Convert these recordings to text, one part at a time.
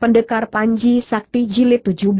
Pendekar Panji Sakti Jilid 17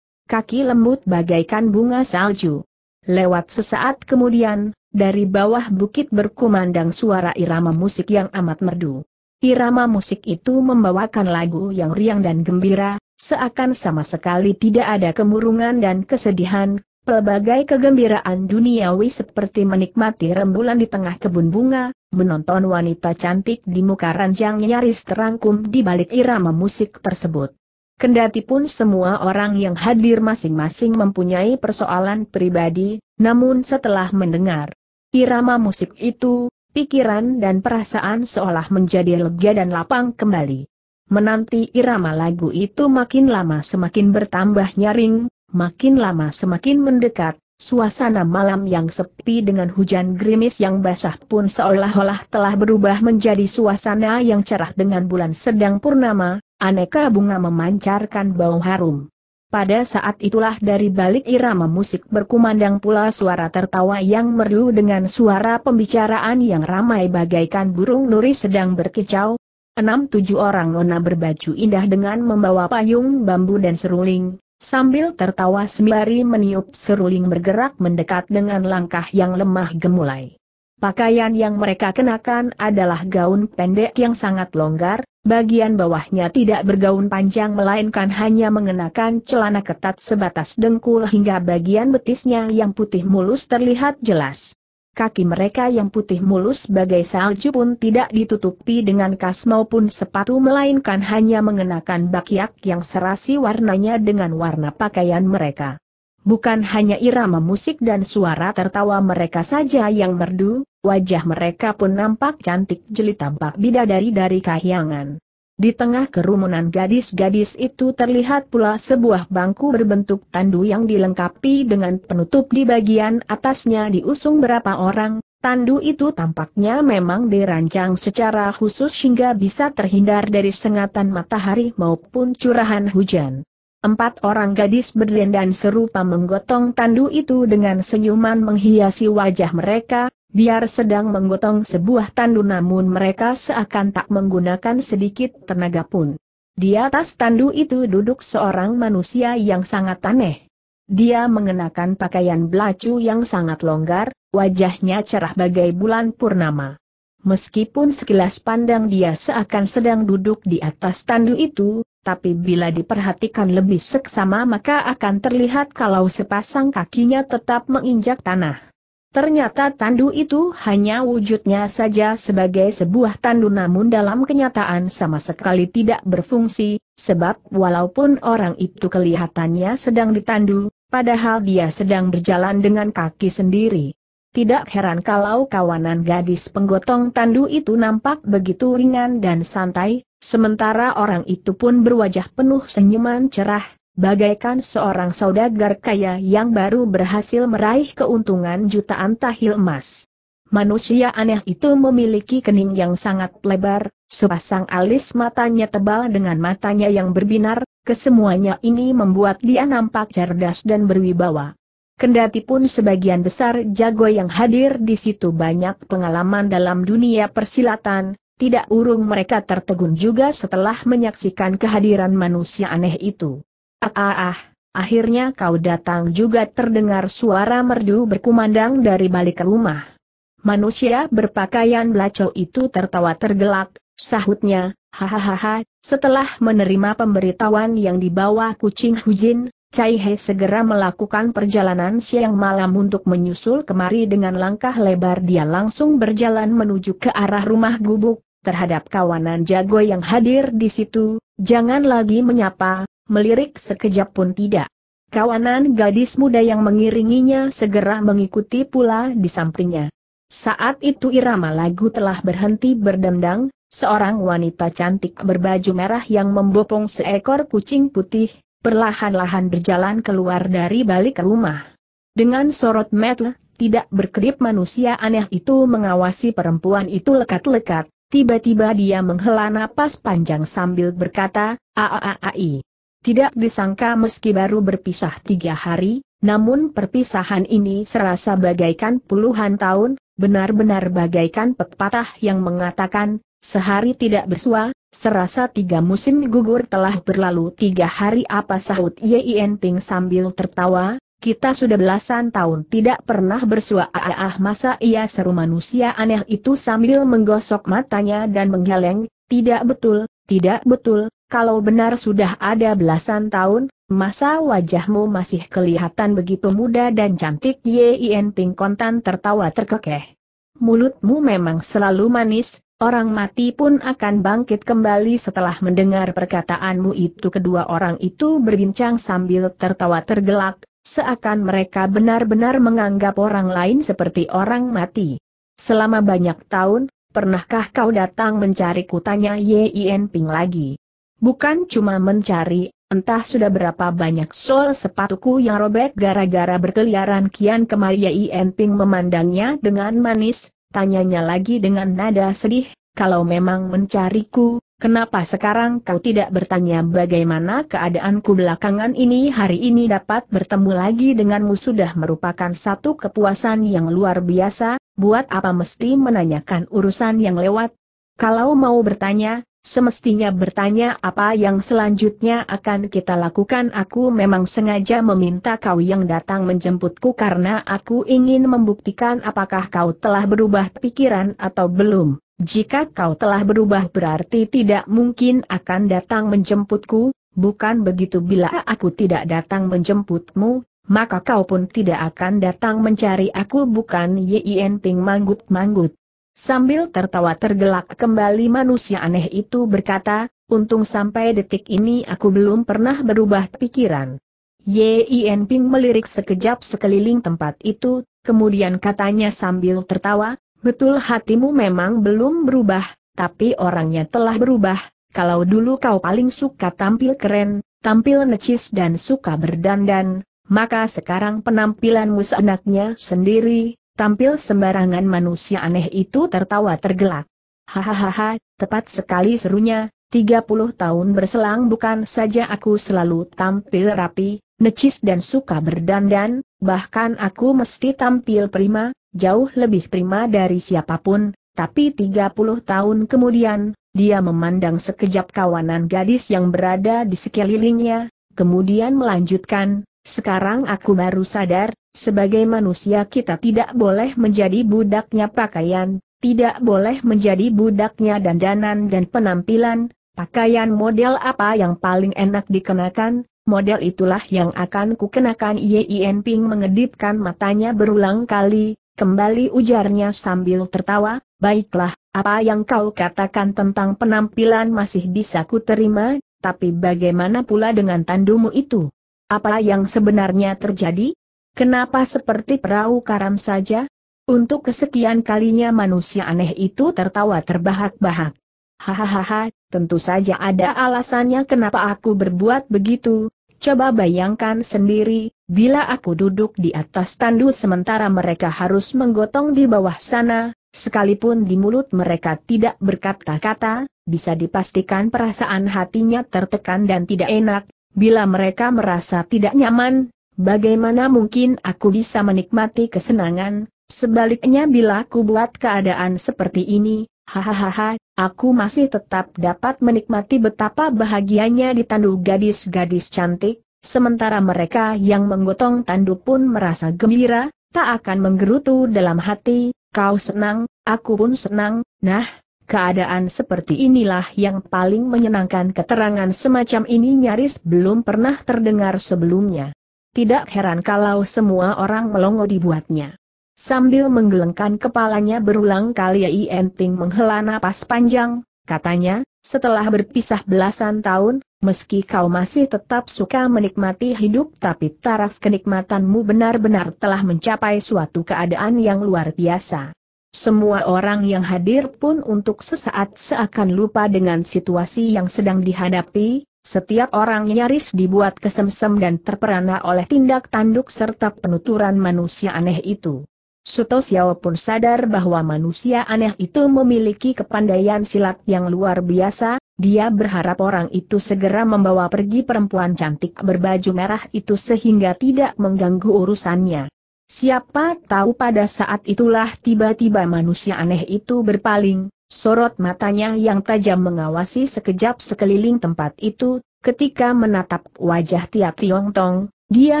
Kaki lembut bagaikan bunga salju. Lewat sesaat kemudian, dari bawah bukit berkumandang suara irama musik yang amat merdu. Irama musik itu membawakan lagu yang riang dan gembira, seakan sama sekali tidak ada kemurungan dan kesedihan, pelbagai kegembiraan duniawi seperti menikmati rembulan di tengah kebun bunga, menonton wanita cantik di muka ranjang nyaris terangkum di balik irama musik tersebut. Kendati pun semua orang yang hadir masing-masing mempunyai persoalan pribadi, namun setelah mendengar irama musik itu, pikiran dan perasaan seolah menjadi lega dan lapang kembali. Menanti irama lagu itu makin lama semakin bertambah nyaring, makin lama semakin mendekat, Suasana malam yang sepi dengan hujan gerimis yang basah pun seolah-olah telah berubah menjadi suasana yang cerah dengan bulan sedang purnama, aneka bunga memancarkan bau harum. Pada saat itulah dari balik irama musik berkumandang pula suara tertawa yang merdu dengan suara pembicaraan yang ramai bagaikan burung nuri sedang berkicau. Enam tujuh orang nona berbaju indah dengan membawa payung bambu dan seruling, Sambil tertawa sembari meniup seruling bergerak mendekat dengan langkah yang lemah gemulai. Pakaian yang mereka kenakan adalah gaun pendek yang sangat longgar, bagian bawahnya tidak bergaun panjang melainkan hanya mengenakan celana ketat sebatas dengkul hingga bagian betisnya yang putih mulus terlihat jelas. Kaki mereka yang putih mulus sebagai salju pun tidak ditutupi dengan kas maupun sepatu melainkan hanya mengenakan bakyak yang serasi warnanya dengan warna pakaian mereka. Bukan hanya irama musik dan suara tertawa mereka saja yang merdu, wajah mereka pun nampak cantik jeli tampak bidadari dari kahyangan. Di tengah kerumunan gadis-gadis itu terlihat pula sebuah bangku berbentuk tandu yang dilengkapi dengan penutup di bagian atasnya diusung berapa orang, tandu itu tampaknya memang dirancang secara khusus hingga bisa terhindar dari sengatan matahari maupun curahan hujan. Empat orang gadis berdendan serupa menggotong tandu itu dengan senyuman menghiasi wajah mereka, biar sedang menggotong sebuah tandu namun mereka seakan tak menggunakan sedikit tenaga pun. Di atas tandu itu duduk seorang manusia yang sangat aneh. Dia mengenakan pakaian belacu yang sangat longgar, wajahnya cerah bagai bulan purnama. Meskipun sekilas pandang dia seakan sedang duduk di atas tandu itu, tapi bila diperhatikan lebih seksama maka akan terlihat kalau sepasang kakinya tetap menginjak tanah. Ternyata tandu itu hanya wujudnya saja sebagai sebuah tandu namun dalam kenyataan sama sekali tidak berfungsi, sebab walaupun orang itu kelihatannya sedang ditandu, padahal dia sedang berjalan dengan kaki sendiri. Tidak heran kalau kawanan gadis penggotong tandu itu nampak begitu ringan dan santai, sementara orang itu pun berwajah penuh senyuman cerah, bagaikan seorang saudagar kaya yang baru berhasil meraih keuntungan jutaan tahil emas. Manusia aneh itu memiliki kening yang sangat lebar, sepasang alis matanya tebal dengan matanya yang berbinar, kesemuanya ini membuat dia nampak cerdas dan berwibawa. Kendati pun sebagian besar jago yang hadir di situ banyak pengalaman dalam dunia persilatan, tidak urung mereka tertegun juga setelah menyaksikan kehadiran manusia aneh itu. Ah, ah, ah, akhirnya kau datang juga terdengar suara merdu berkumandang dari balik rumah. Manusia berpakaian belaco itu tertawa tergelak, sahutnya, hahaha, setelah menerima pemberitahuan yang dibawa kucing hujin, Cai He segera melakukan perjalanan siang malam untuk menyusul kemari dengan langkah lebar. Dia langsung berjalan menuju ke arah rumah gubuk, terhadap kawanan jago yang hadir di situ, jangan lagi menyapa, melirik sekejap pun tidak. Kawanan gadis muda yang mengiringinya segera mengikuti pula di sampingnya. Saat itu irama lagu telah berhenti berdendang, seorang wanita cantik berbaju merah yang membopong seekor kucing putih, perlahan-lahan berjalan keluar dari balik rumah. Dengan sorot mata, tidak berkedip manusia aneh itu mengawasi perempuan itu lekat-lekat, tiba-tiba dia menghela napas panjang sambil berkata, aaai. Tidak disangka meski baru berpisah tiga hari, namun perpisahan ini serasa bagaikan puluhan tahun, benar-benar bagaikan pepatah yang mengatakan, sehari tidak bersua, Serasa tiga musim gugur telah berlalu tiga hari apa sahut Ye Ping sambil tertawa, kita sudah belasan tahun tidak pernah bersua ah masa ia seru manusia aneh itu sambil menggosok matanya dan menggeleng, tidak betul, tidak betul, kalau benar sudah ada belasan tahun, masa wajahmu masih kelihatan begitu muda dan cantik Ye Ping kontan tertawa terkekeh. Mulutmu memang selalu manis, Orang mati pun akan bangkit kembali setelah mendengar perkataanmu itu kedua orang itu berbincang sambil tertawa tergelak, seakan mereka benar-benar menganggap orang lain seperti orang mati. Selama banyak tahun, pernahkah kau datang mencari kutanya Yin Ping lagi? Bukan cuma mencari, entah sudah berapa banyak sol sepatuku yang robek gara-gara berkeliaran kian kemari. Yin Ping memandangnya dengan manis, Tanyanya lagi dengan nada sedih, kalau memang mencariku, kenapa sekarang kau tidak bertanya bagaimana keadaanku belakangan ini? Hari ini dapat bertemu lagi denganmu. Sudah merupakan satu kepuasan yang luar biasa, buat apa mesti menanyakan urusan yang lewat? Kalau mau bertanya, Semestinya bertanya apa yang selanjutnya akan kita lakukan aku memang sengaja meminta kau yang datang menjemputku karena aku ingin membuktikan apakah kau telah berubah pikiran atau belum. Jika kau telah berubah berarti tidak mungkin akan datang menjemputku, bukan begitu bila aku tidak datang menjemputmu, maka kau pun tidak akan datang mencari aku bukan Yin Ping manggut-manggut. Sambil tertawa tergelak kembali manusia aneh itu berkata, untung sampai detik ini aku belum pernah berubah pikiran. Yin Ping melirik sekejap sekeliling tempat itu, kemudian katanya sambil tertawa, betul hatimu memang belum berubah, tapi orangnya telah berubah, kalau dulu kau paling suka tampil keren, tampil necis dan suka berdandan, maka sekarang penampilanmu seenaknya sendiri, Tampil sembarangan manusia aneh itu tertawa tergelak. Hahaha, tepat sekali serunya, 30 tahun berselang bukan saja aku selalu tampil rapi, necis dan suka berdandan, bahkan aku mesti tampil prima, jauh lebih prima dari siapa pun, tapi 30 tahun kemudian, dia memandang sekejap kawanan gadis yang berada di sekelilingnya, kemudian melanjutkan, sekarang aku baru sadar, sebagai manusia kita tidak boleh menjadi budaknya pakaian, tidak boleh menjadi budaknya dandanan dan penampilan, pakaian model apa yang paling enak dikenakan, model itulah yang akan kukenakan. Yin Ping mengedipkan matanya berulang kali, kembali ujarnya sambil tertawa, baiklah, apa yang kau katakan tentang penampilan masih bisa ku terima, tapi bagaimana pula dengan tandumu itu? Apa yang sebenarnya terjadi? Kenapa seperti perahu karam saja? Untuk kesekian kalinya manusia aneh itu tertawa terbahak-bahak. Hahaha, tentu saja ada alasannya kenapa aku berbuat begitu. Coba bayangkan sendiri, bila aku duduk di atas tandu sementara mereka harus menggotong di bawah sana, sekalipun di mulut mereka tidak berkata-kata, bisa dipastikan perasaan hatinya tertekan dan tidak enak, Bila mereka merasa tidak nyaman, bagaimana mungkin aku bisa menikmati kesenangan, sebaliknya bila aku buat keadaan seperti ini, hahaha, aku masih tetap dapat menikmati betapa bahagianya ditandu gadis-gadis cantik, sementara mereka yang menggotong tandu pun merasa gembira, tak akan menggerutu dalam hati, kau senang, aku pun senang, nah, Keadaan seperti inilah yang paling menyenangkan. Keterangan semacam ini nyaris belum pernah terdengar sebelumnya. Tidak heran kalau semua orang melongo dibuatnya. Sambil menggelengkan kepalanya berulang kali Yen Ping menghela napas panjang, katanya, setelah berpisah belasan tahun, meski kau masih tetap suka menikmati hidup tapi taraf kenikmatanmu benar-benar telah mencapai suatu keadaan yang luar biasa. Semua orang yang hadir pun untuk sesaat seakan lupa dengan situasi yang sedang dihadapi, setiap orang nyaris dibuat kesemsem dan terperana oleh tindak tanduk serta penuturan manusia aneh itu. Suto Xiao pun sadar bahwa manusia aneh itu memiliki kepandaian silat yang luar biasa, dia berharap orang itu segera membawa pergi perempuan cantik berbaju merah itu sehingga tidak mengganggu urusannya. Siapa tahu pada saat itulah tiba-tiba manusia aneh itu berpaling, Sorot matanya yang tajam mengawasi sekejap sekeliling tempat itu, ketika menatap wajah Tia Tiong Tong, dia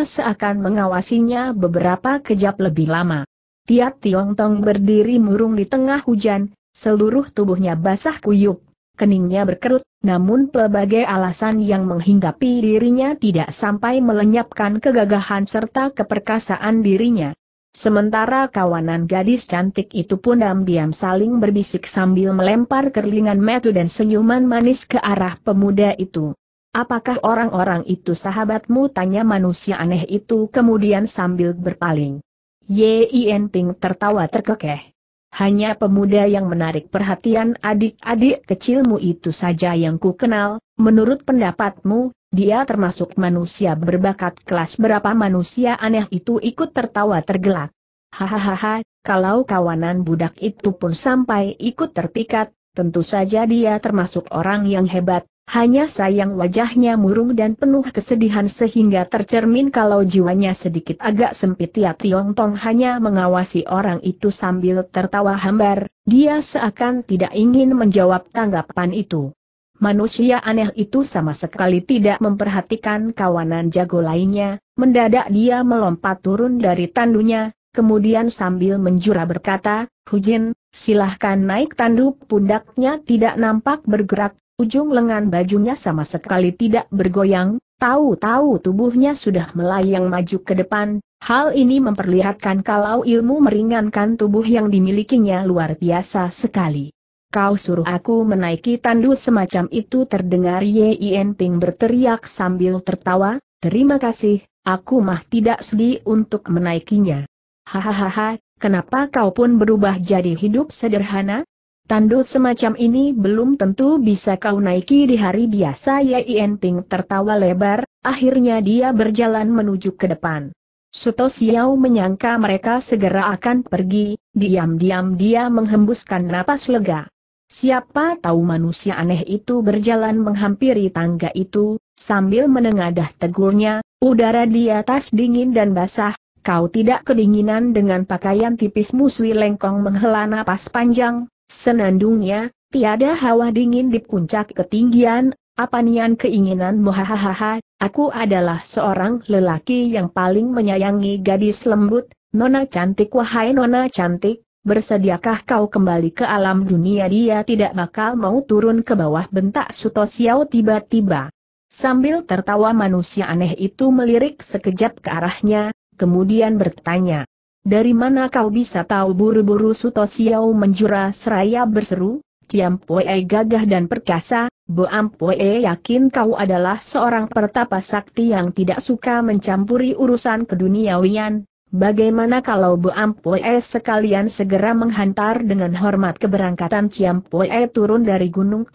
seakan mengawasinya beberapa kejap lebih lama. Tia Tiong Tong berdiri murung di tengah hujan, seluruh tubuhnya basah kuyup, keningnya berkerut, namun pelbagai alasan yang menghinggapi dirinya tidak sampai melenyapkan kegagahan serta keperkasaan dirinya. Sementara kawanan gadis cantik itu pun diam-diam saling berbisik sambil melempar kerlingan metu dan senyuman manis ke arah pemuda itu. Apakah orang-orang itu sahabatmu? Tanya manusia aneh itu kemudian sambil berpaling. Yin Ping tertawa terkekeh. Hanya pemuda yang menarik perhatian adik-adik kecilmu itu saja yang ku kenal, menurut pendapatmu, dia termasuk manusia berbakat kelas berapa manusia aneh itu ikut tertawa tergelak. Hahaha, kalau kawanan budak itu pun sampai ikut terpikat, tentu saja dia termasuk orang yang hebat, hanya sayang wajahnya murung dan penuh kesedihan sehingga tercermin kalau jiwanya sedikit agak sempit ya Tiong Tong hanya mengawasi orang itu sambil tertawa hambar, dia seakan tidak ingin menjawab tanggapan itu. Manusia aneh itu sama sekali tidak memperhatikan kawanan jago lainnya, mendadak dia melompat turun dari tandunya, kemudian sambil menjura berkata, Hujin, silahkan naik tandu pundaknya tidak nampak bergerak, ujung lengan bajunya sama sekali tidak bergoyang, tahu-tahu tubuhnya sudah melayang maju ke depan, hal ini memperlihatkan kalau ilmu meringankan tubuh yang dimilikinya luar biasa sekali. Kau suruh aku menaiki tandu semacam itu terdengar Yin Ping berteriak sambil tertawa, terima kasih, aku mah tidak sedih untuk menaikinya. Hahaha, kenapa kau pun berubah jadi hidup sederhana? Tandu semacam ini belum tentu bisa kau naiki di hari biasa Yin Ping tertawa lebar, akhirnya dia berjalan menuju ke depan. Suto Xiao menyangka mereka segera akan pergi, diam-diam dia menghembuskan napas lega. Siapa tahu manusia aneh itu berjalan menghampiri tangga itu, sambil menengadah tegurnya, udara di atas dingin dan basah, kau tidak kedinginan dengan pakaian tipis muswi lengkong menghela napas panjang, senandungnya, tiada hawa dingin di puncak ketinggian, apa nian keinginanmu hahaha, aku adalah seorang lelaki yang paling menyayangi gadis lembut, nona cantik wahai nona cantik, Bersediakah kau kembali ke alam dunia dia tidak bakal mau turun ke bawah bentak Suto Xiao tiba-tiba. Sambil tertawa manusia aneh itu melirik sekejap ke arahnya, kemudian bertanya. Dari mana kau bisa tahu buru-buru Suto Xiao menjura seraya berseru? Tiam Poe gagah dan perkasa, Bo Poe yakin kau adalah seorang pertapa sakti yang tidak suka mencampuri urusan keduniawian, Bagaimana kalau Bu Ampoe sekalian segera menghantar dengan hormat keberangkatan Ciampoe turun dari gunung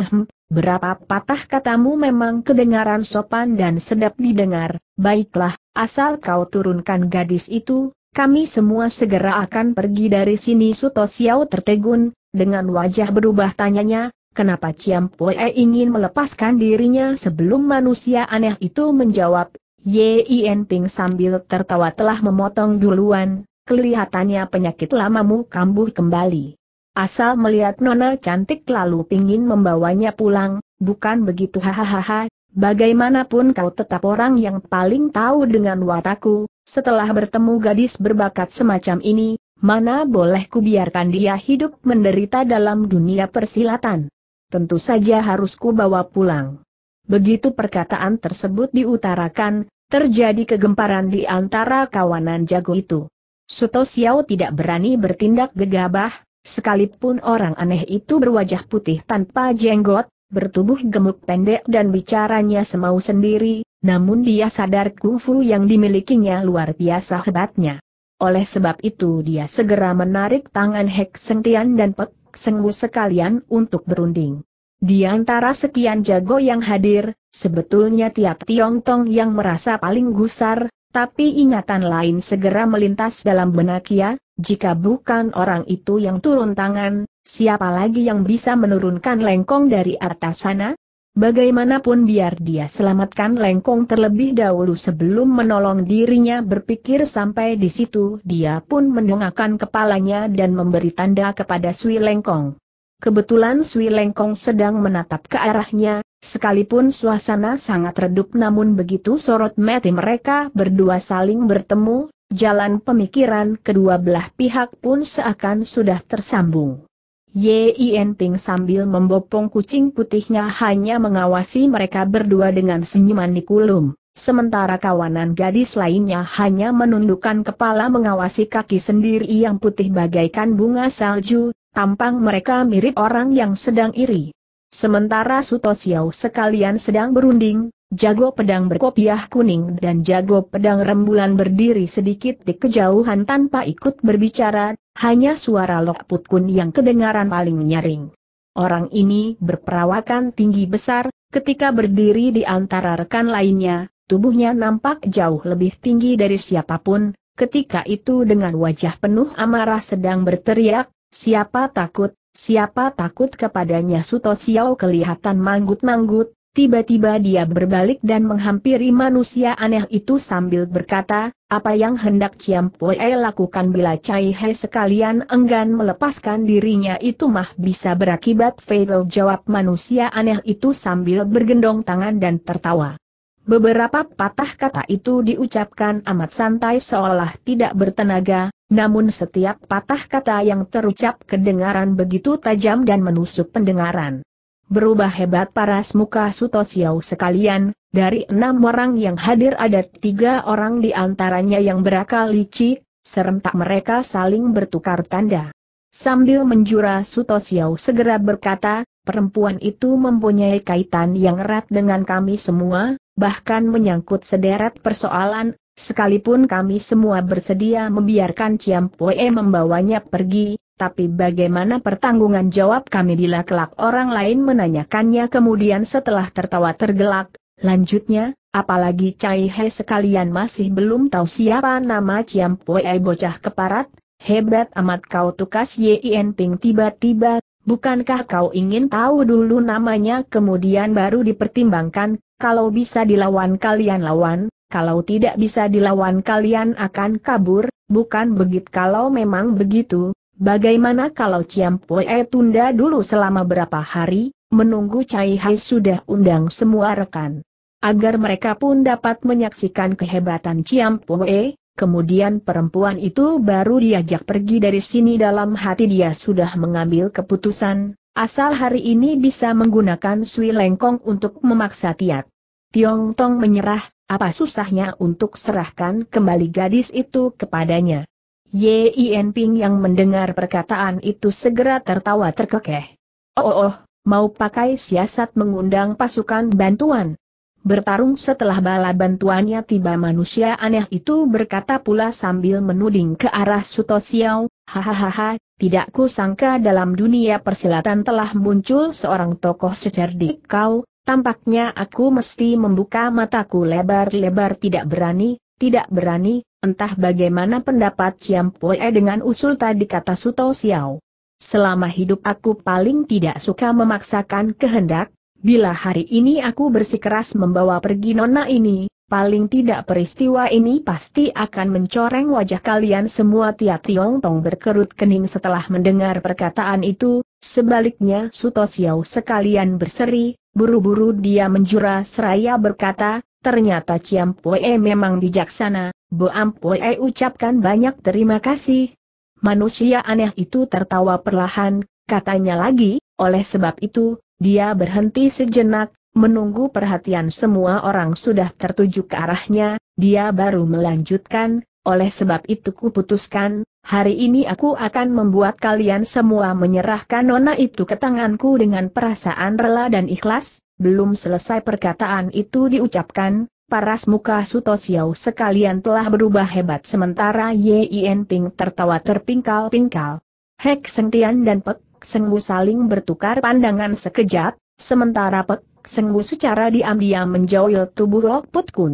berapa patah katamu memang kedengaran sopan dan sedap didengar, baiklah, asal kau turunkan gadis itu, kami semua segera akan pergi dari sini. Suto Xiao tertegun, dengan wajah berubah tanyanya, kenapa Ciampoe ingin melepaskan dirinya sebelum manusia aneh itu menjawab, Yin Ping sambil tertawa telah memotong duluan, kelihatannya penyakit lamamu kambuh kembali. Asal melihat Nona cantik lalu pingin membawanya pulang, bukan begitu hahaha, bagaimanapun kau tetap orang yang paling tahu dengan wataku, setelah bertemu gadis berbakat semacam ini, mana boleh kubiarkan dia hidup menderita dalam dunia persilatan. Tentu saja harus ku bawa pulang. Begitu perkataan tersebut diutarakan, Terjadi kegemparan di antara kawanan jago itu. Suto Xiao tidak berani bertindak gegabah, sekalipun orang aneh itu berwajah putih tanpa jenggot, bertubuh gemuk pendek dan bicaranya semau sendiri, namun dia sadar kungfu yang dimilikinya luar biasa hebatnya. Oleh sebab itu dia segera menarik tangan Hek Sengtian dan Pek Sengwu sekalian untuk berunding. Di antara sekian jago yang hadir, sebetulnya tiap Tiong Tong yang merasa paling gusar, tapi ingatan lain segera melintas dalam benakia, jika bukan orang itu yang turun tangan, siapa lagi yang bisa menurunkan lengkong dari atas sana? Bagaimanapun biar dia selamatkan lengkong terlebih dahulu sebelum menolong dirinya berpikir sampai di situ dia pun mendongakkan kepalanya dan memberi tanda kepada Sui Lengkong. Kebetulan Sui Lengkong sedang menatap ke arahnya, sekalipun suasana sangat redup namun begitu sorot mati mereka berdua saling bertemu, jalan pemikiran kedua belah pihak pun seakan sudah tersambung. Yin Ping sambil membopong kucing putihnya hanya mengawasi mereka berdua dengan senyuman Nikulum, sementara kawanan gadis lainnya hanya menundukkan kepala mengawasi kaki sendiri yang putih bagaikan bunga salju, tampang mereka mirip orang yang sedang iri. Sementara Sutosiau sekalian sedang berunding, jago pedang berkopiah kuning dan jago pedang rembulan berdiri sedikit di kejauhan tanpa ikut berbicara, hanya suara Lok Put Kun yang kedengaran paling nyaring. Orang ini berperawakan tinggi besar, ketika berdiri di antara rekan lainnya, tubuhnya nampak jauh lebih tinggi dari siapa pun, ketika itu dengan wajah penuh amarah sedang berteriak, siapa takut, siapa takut kepadanya? Suto Xiao kelihatan manggut-manggut, Tiba-tiba dia berbalik dan menghampiri manusia aneh itu sambil berkata, apa yang hendak Ciam Pue lakukan bila Cai He sekalian enggan melepaskan dirinya itu mah bisa berakibat fatal jawab manusia aneh itu sambil bergendong tangan dan tertawa. Beberapa patah kata itu diucapkan amat santai seolah tidak bertenaga, namun setiap patah kata yang terucap kedengaran begitu tajam dan menusuk pendengaran. Berubah hebat para semuka Sutosiau sekalian, dari enam orang yang hadir ada tiga orang di antaranya yang berakal licik, serentak mereka saling bertukar tanda. Sambil menjura Sutosiau segera berkata, perempuan itu mempunyai kaitan yang erat dengan kami semua, bahkan menyangkut sederet persoalan, sekalipun kami semua bersedia membiarkan Ciampoe membawanya pergi, tapi bagaimana pertanggungan jawab kami bila kelak orang lain menanyakannya kemudian setelah tertawa tergelak, lanjutnya, apalagi Cai He sekalian masih belum tahu siapa nama Ciam Pue bocah keparat, hebat amat kau tukas Yin Ping tiba-tiba, bukankah kau ingin tahu dulu namanya? kemudian baru dipertimbangkan, kalau bisa dilawan kalian lawan, kalau tidak bisa dilawan kalian akan kabur, bukan begitu kalau memang begitu, Bagaimana kalau Ciampoe tunda dulu selama berapa hari, menunggu Cai Hai sudah undang semua rekan. Agar mereka pun dapat menyaksikan kehebatan Ciampoe, kemudian perempuan itu baru diajak pergi dari sini dalam hati dia sudah mengambil keputusan, asal hari ini bisa menggunakan Sui Lengkong untuk memaksa Tiat. Tiong Tong menyerah, apa susahnya untuk serahkan kembali gadis itu kepadanya. Yin Ping yang mendengar perkataan itu segera tertawa terkekeh. Oh, oh, oh, mau pakai siasat mengundang pasukan bantuan. Bertarung setelah bala bantuannya tiba manusia aneh itu berkata pula sambil menuding ke arah Suto Xiao, hahaha, tidak ku sangka dalam dunia persilatan telah muncul seorang tokoh secerdik kau, tampaknya aku mesti membuka mataku lebar-lebar tidak berani, tidak berani, entah bagaimana pendapat Ciam Poe dengan usul tadi kata Suto Xiao. Selama hidup aku paling tidak suka memaksakan kehendak, bila hari ini aku bersikeras membawa pergi nona ini, paling tidak peristiwa ini pasti akan mencoreng wajah kalian semua Tia Tiong Tong berkerut kening setelah mendengar perkataan itu, sebaliknya Suto Xiao sekalian berseri, buru-buru dia menjura seraya berkata, ternyata Ciampoe memang bijaksana, Bo Ampoe ucapkan banyak terima kasih. Manusia aneh itu tertawa perlahan, katanya lagi, oleh sebab itu, dia berhenti sejenak, menunggu perhatian semua orang sudah tertuju ke arahnya, dia baru melanjutkan, oleh sebab itu kuputuskan, hari ini aku akan membuat kalian semua menyerahkan nona itu ke tanganku dengan perasaan rela dan ikhlas, belum selesai perkataan itu diucapkan, paras muka Suto Xiao sekalian telah berubah hebat sementara Yin Ping tertawa terpingkal-pingkal. Hek Sengtian dan Pek Sengbu saling bertukar pandangan sekejap, sementara Pek Sengbu secara diam-diam menjauh tubuh Lok Put Kun.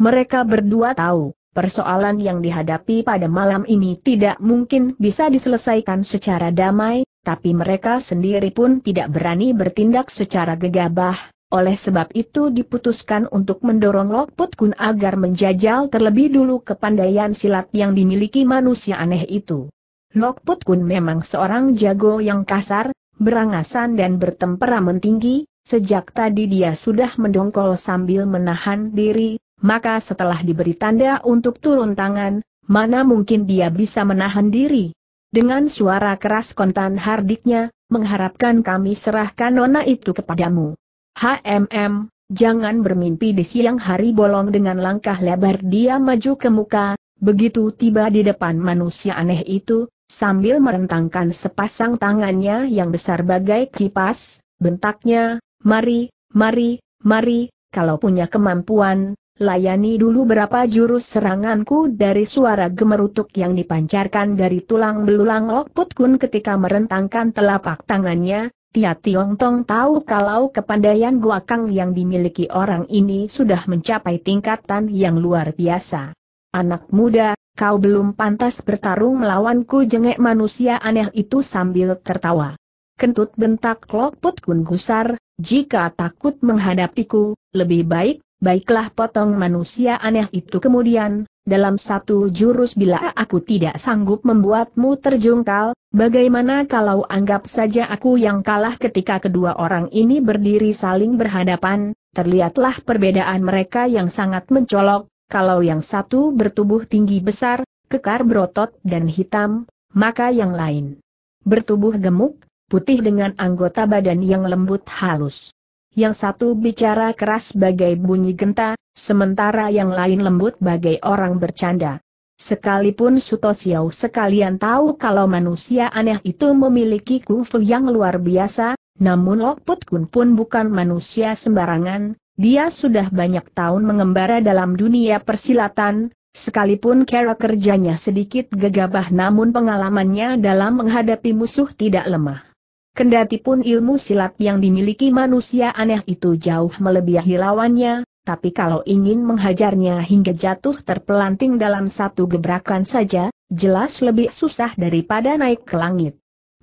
Mereka berdua tahu, persoalan yang dihadapi pada malam ini tidak mungkin bisa diselesaikan secara damai, tapi mereka sendiri pun tidak berani bertindak secara gegabah, oleh sebab itu diputuskan untuk mendorong Lok Put Kun agar menjajal terlebih dulu kepandaian silat yang dimiliki manusia aneh itu. Lok Put Kun memang seorang jago yang kasar, berangasan dan bertemperamen tinggi, sejak tadi dia sudah mendongkol sambil menahan diri, maka setelah diberi tanda untuk turun tangan, mana mungkin dia bisa menahan diri. Dengan suara keras kontan hardiknya, mengharapkan kami serahkan nona itu kepadamu. HMM, jangan bermimpi di siang hari bolong dengan langkah lebar dia maju ke muka, begitu tiba di depan manusia aneh itu, sambil merentangkan sepasang tangannya yang besar bagai kipas, bentaknya, mari, mari, mari, kalau punya kemampuan, layani dulu berapa jurus seranganku dari suara gemerutuk yang dipancarkan dari tulang belulang Lokput Kun ketika merentangkan telapak tangannya, Tia Tiong Tong tahu kalau kepandaian guakang yang dimiliki orang ini sudah mencapai tingkatan yang luar biasa. Anak muda, kau belum pantas bertarung melawanku jengek manusia aneh itu sambil tertawa. Kentut bentak Lokput Kun gusar, jika takut menghadapiku, lebih baik baiklah potong manusia aneh itu kemudian, dalam satu jurus bila aku tidak sanggup membuatmu terjungkal, bagaimana kalau anggap saja aku yang kalah ketika kedua orang ini berdiri saling berhadapan, terlihatlah perbedaan mereka yang sangat mencolok, kalau yang satu bertubuh tinggi besar, kekar berotot dan hitam, maka yang lain bertubuh gemuk, putih dengan anggota badan yang lembut halus yang satu bicara keras bagai bunyi genta, sementara yang lain lembut bagai orang bercanda. Sekalipun Sutosiau sekalian tahu kalau manusia aneh itu memiliki kungfu yang luar biasa, namun Lokput Kun pun bukan manusia sembarangan, dia sudah banyak tahun mengembara dalam dunia persilatan, sekalipun cara kerjanya sedikit gegabah namun pengalamannya dalam menghadapi musuh tidak lemah. Kendatipun ilmu silat yang dimiliki manusia aneh itu jauh melebihi lawannya, tapi kalau ingin menghajarnya hingga jatuh terpelanting dalam satu gebrakan saja, jelas lebih susah daripada naik ke langit.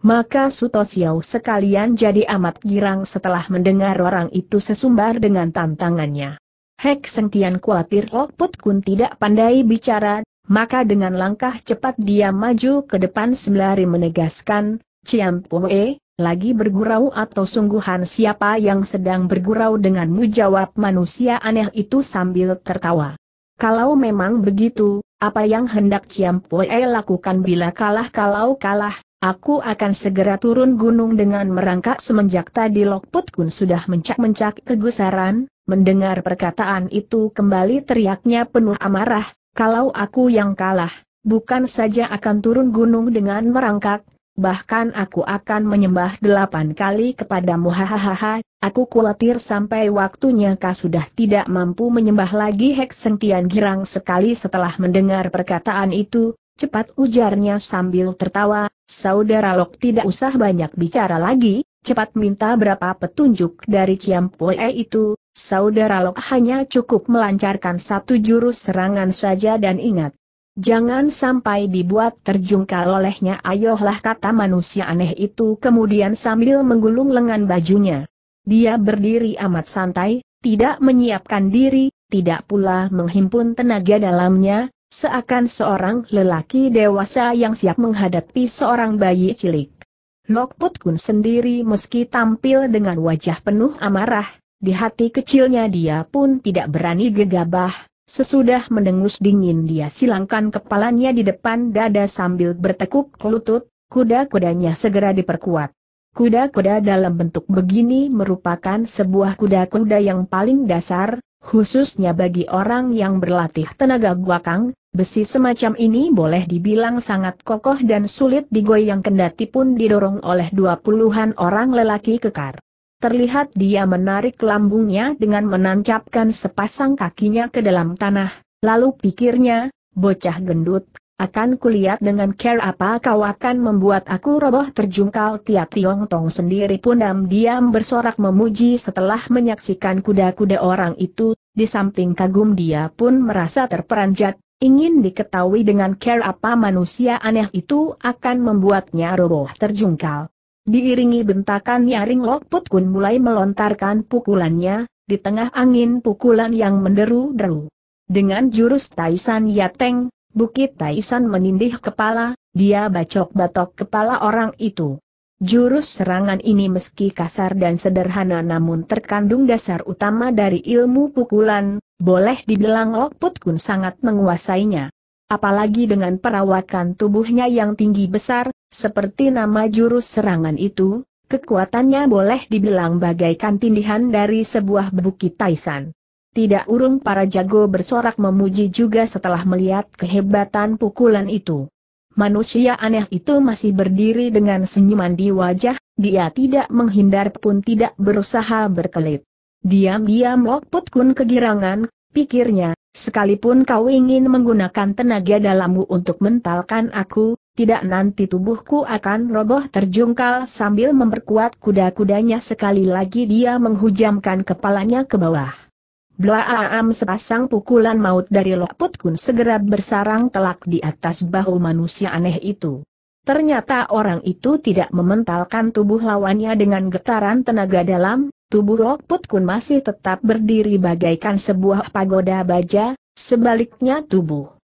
Maka Sutosiau sekalian jadi amat girang setelah mendengar orang itu sesumbar dengan tantangannya. Hek Sentian khawatir Lokput Kun tidak pandai bicara, maka dengan langkah cepat dia maju ke depan sembari menegaskan, Ciam Poe, lagi bergurau atau sungguhan siapa yang sedang bergurau denganmu? Jawab manusia aneh itu sambil tertawa. Kalau memang begitu, apa yang hendak Ciampoe lakukan? Bila kalah kalau kalah, aku akan segera turun gunung dengan merangkak semenjak tadi. Lokput Kun sudah mencak-mencak kegusaran, mendengar perkataan itu kembali teriaknya penuh amarah, kalau aku yang kalah, bukan saja akan turun gunung dengan merangkak, bahkan aku akan menyembah delapan kali kepadamu. Hahaha, aku khawatir sampai waktunya kau sudah tidak mampu menyembah lagi. Hek Sentian girang sekali setelah mendengar perkataan itu, cepat ujarnya sambil tertawa, saudara Lok tidak usah banyak bicara lagi, cepat minta berapa petunjuk dari Ciampoe itu, saudara Lok hanya cukup melancarkan satu jurus serangan saja dan ingat, Jangan sampai dibuat terjungkal olehnya ayolah kata manusia aneh itu kemudian sambil menggulung lengan bajunya. Dia berdiri amat santai, tidak menyiapkan diri, tidak pula menghimpun tenaga dalamnya, seakan seorang lelaki dewasa yang siap menghadapi seorang bayi cilik. Lokput Kun sendiri meski tampil dengan wajah penuh amarah, di hati kecilnya dia pun tidak berani gegabah, Sesudah mendengus dingin dia silangkan kepalanya di depan dada sambil bertekuk lutut, kuda-kudanya segera diperkuat. Kuda-kuda dalam bentuk begini merupakan sebuah kuda-kuda yang paling dasar, khususnya bagi orang yang berlatih tenaga guakang, besi semacam ini boleh dibilang sangat kokoh dan sulit digoyang kendati pun didorong oleh dua puluhan orang lelaki kekar. Terlihat dia menarik lambungnya dengan menancapkan sepasang kakinya ke dalam tanah, lalu pikirnya, bocah gendut, akan kulihat dengan care apa kau akan membuat aku roboh terjungkal tiap tiong tong sendiri pun. Diam bersorak memuji setelah menyaksikan kuda-kuda orang itu, di samping kagum dia pun merasa terperanjat, ingin diketahui dengan care apa manusia aneh itu akan membuatnya roboh terjungkal. Diiringi bentakan nyaring Lokput Kun mulai melontarkan pukulannya, di tengah angin pukulan yang menderu-deru. Dengan jurus Taisan Yateng, Bukit Taisan menindih kepala, dia bacok-batok kepala orang itu. Jurus serangan ini meski kasar dan sederhana namun terkandung dasar utama dari ilmu pukulan, boleh dibilang Lokput Kun sangat menguasainya. Apalagi dengan perawakan tubuhnya yang tinggi besar, seperti nama jurus serangan itu, kekuatannya boleh dibilang bagaikan tindihan dari sebuah bukit taisan. Tidak urung para jago bersorak memuji juga setelah melihat kehebatan pukulan itu. Manusia aneh itu masih berdiri dengan senyuman di wajah, dia tidak menghindar pun tidak berusaha berkelit. Diam-diam Lokput Kun kegirangan, pikirnya, sekalipun kau ingin menggunakan tenaga dalammu untuk mentalkan aku, tidak nanti tubuhku akan roboh terjungkal sambil memperkuat kuda-kudanya sekali lagi dia menghujamkan kepalanya ke bawah. Blaam sepasang pukulan maut dari Lokput Kun segera bersarang telak di atas bahu manusia aneh itu. Ternyata orang itu tidak mementalkan tubuh lawannya dengan getaran tenaga dalam, tubuh Lokput Kun masih tetap berdiri bagaikan sebuah pagoda baja, sebaliknya tubuh.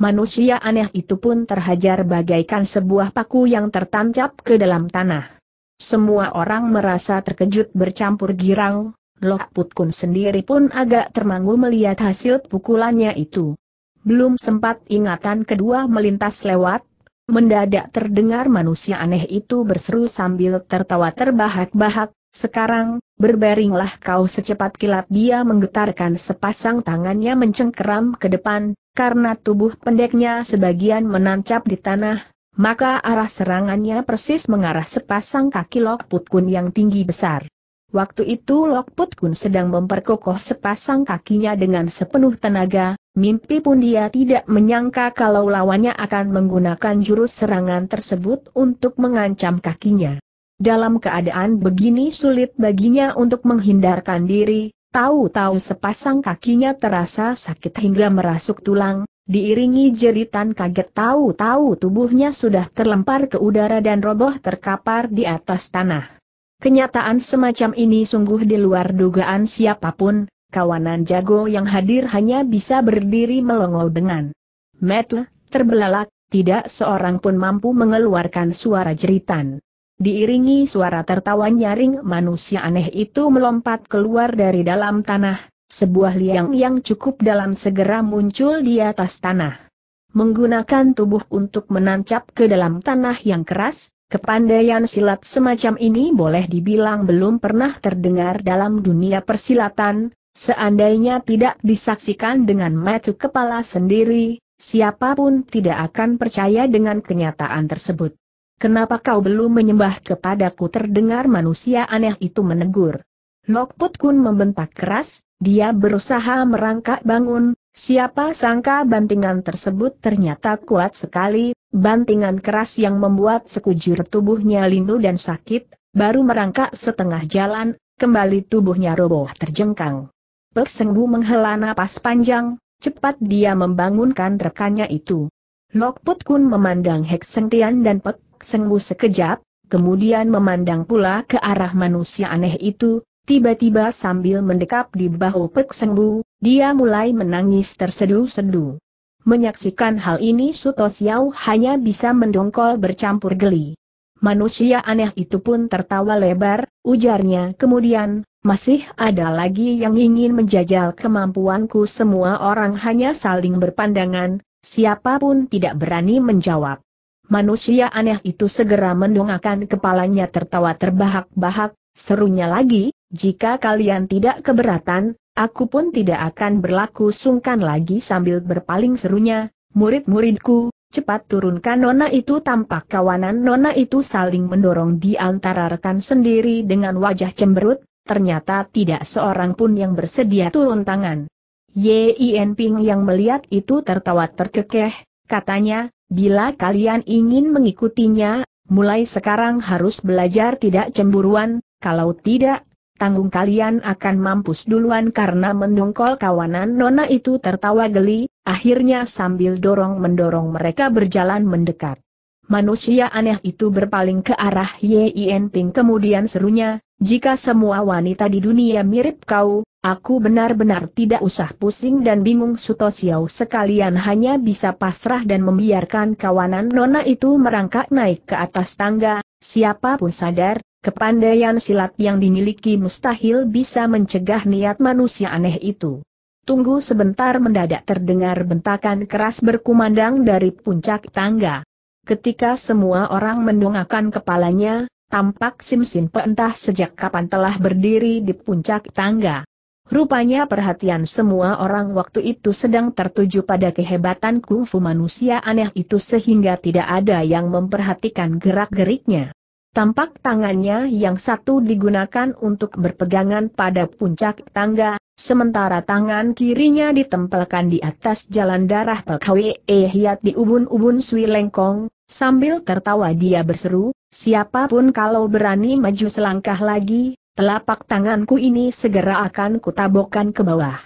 Manusia aneh itu pun terhajar bagaikan sebuah paku yang tertancap ke dalam tanah. Semua orang merasa terkejut bercampur girang, Loh Putkun sendiri pun agak termangu melihat hasil pukulannya itu. Belum sempat ingatan kedua melintas lewat, mendadak terdengar manusia aneh itu berseru sambil tertawa terbahak-bahak, sekarang, berbaringlah kau secepat kilat dia menggetarkan sepasang tangannya mencengkeram ke depan, karena tubuh pendeknya sebagian menancap di tanah, maka arah serangannya persis mengarah sepasang kaki Lok Putkun yang tinggi besar. Waktu itu Lok Put Kun sedang memperkokoh sepasang kakinya dengan sepenuh tenaga, mimpi pun dia tidak menyangka kalau lawannya akan menggunakan jurus serangan tersebut untuk mengancam kakinya. Dalam keadaan begini sulit baginya untuk menghindarkan diri, tahu-tahu sepasang kakinya terasa sakit hingga merasuk tulang, diiringi jeritan kaget tahu-tahu tubuhnya sudah terlempar ke udara dan roboh terkapar di atas tanah. Kenyataan semacam ini sungguh di luar dugaan siapa pun, kawanan jago yang hadir hanya bisa berdiri melongo dengan metu, terbelalak, tidak seorang pun mampu mengeluarkan suara jeritan. Diiringi suara tertawa nyaring manusia aneh itu melompat keluar dari dalam tanah, sebuah liang yang cukup dalam segera muncul di atas tanah. Menggunakan tubuh untuk menancap ke dalam tanah yang keras, Kepandaian silat semacam ini boleh dibilang belum pernah terdengar dalam dunia persilatan, seandainya tidak disaksikan dengan mata kepala sendiri, siapa pun tidak akan percaya dengan kenyataan tersebut. Kenapa kau belum menyembah kepadaku terdengar manusia aneh itu menegur. Lokput Kun membentak keras, dia berusaha merangkak bangun, siapa sangka bantingan tersebut ternyata kuat sekali, bantingan keras yang membuat sekujur tubuhnya lindu dan sakit, baru merangkak setengah jalan, kembali tubuhnya roboh terjengkang. Pek menghela napas panjang, cepat dia membangunkan rekannya itu. Lokput Kun memandang Hek dan Pek Sengbu sekejap, kemudian memandang pula ke arah manusia aneh itu, Tiba-tiba sambil mendekap di bahu Pek Sengbu, dia mulai menangis terseduh-seduh. Menyaksikan hal ini Suto Xiao hanya bisa mendongkol bercampur geli. Manusia aneh itu pun tertawa lebar, ujarnya kemudian, masih ada lagi yang ingin menjajal kemampuanku semua orang hanya saling berpandangan, siapa pun tidak berani menjawab. Manusia aneh itu segera mendongakkan kepalanya tertawa terbahak-bahak, serunya lagi, jika kalian tidak keberatan, aku pun tidak akan berlaku sungkan lagi sambil berpaling serunya, murid-muridku, cepat turunkan nona itu tampak kawanan. Nona itu saling mendorong di antara rekan sendiri dengan wajah cemberut, ternyata tidak seorang pun yang bersedia turun tangan. Yin Ping yang melihat itu tertawa terkekeh, katanya, bila kalian ingin mengikutinya, mulai sekarang harus belajar tidak cemburuan, kalau tidak, tanggung kalian akan mampus duluan karena mendongkol kawanan nona itu tertawa geli, akhirnya sambil dorong-mendorong mereka berjalan mendekat. Manusia aneh itu berpaling ke arah Yin Ping kemudian serunya, jika semua wanita di dunia mirip kau, aku benar-benar tidak usah pusing dan bingung Suto Xiao sekalian hanya bisa pasrah dan membiarkan kawanan nona itu merangkak naik ke atas tangga, siapa pun sadar, kepandaian silat yang dimiliki mustahil bisa mencegah niat manusia aneh itu. Tunggu sebentar mendadak terdengar bentakan keras berkumandang dari puncak tangga. Ketika semua orang mendongakkan kepalanya, tampak Sim Sim entah sejak kapan telah berdiri di puncak tangga. Rupanya perhatian semua orang waktu itu sedang tertuju pada kehebatan kungfu manusia aneh itu sehingga tidak ada yang memperhatikan gerak-geriknya. Tampak tangannya yang satu digunakan untuk berpegangan pada puncak tangga, sementara tangan kirinya ditempelkan di atas jalan darah Pekwe Hiat di ubun-ubun Sui Lengkong, sambil tertawa dia berseru, siapa pun kalau berani maju selangkah lagi, Telapak tanganku ini segera akan kutabokkan ke bawah.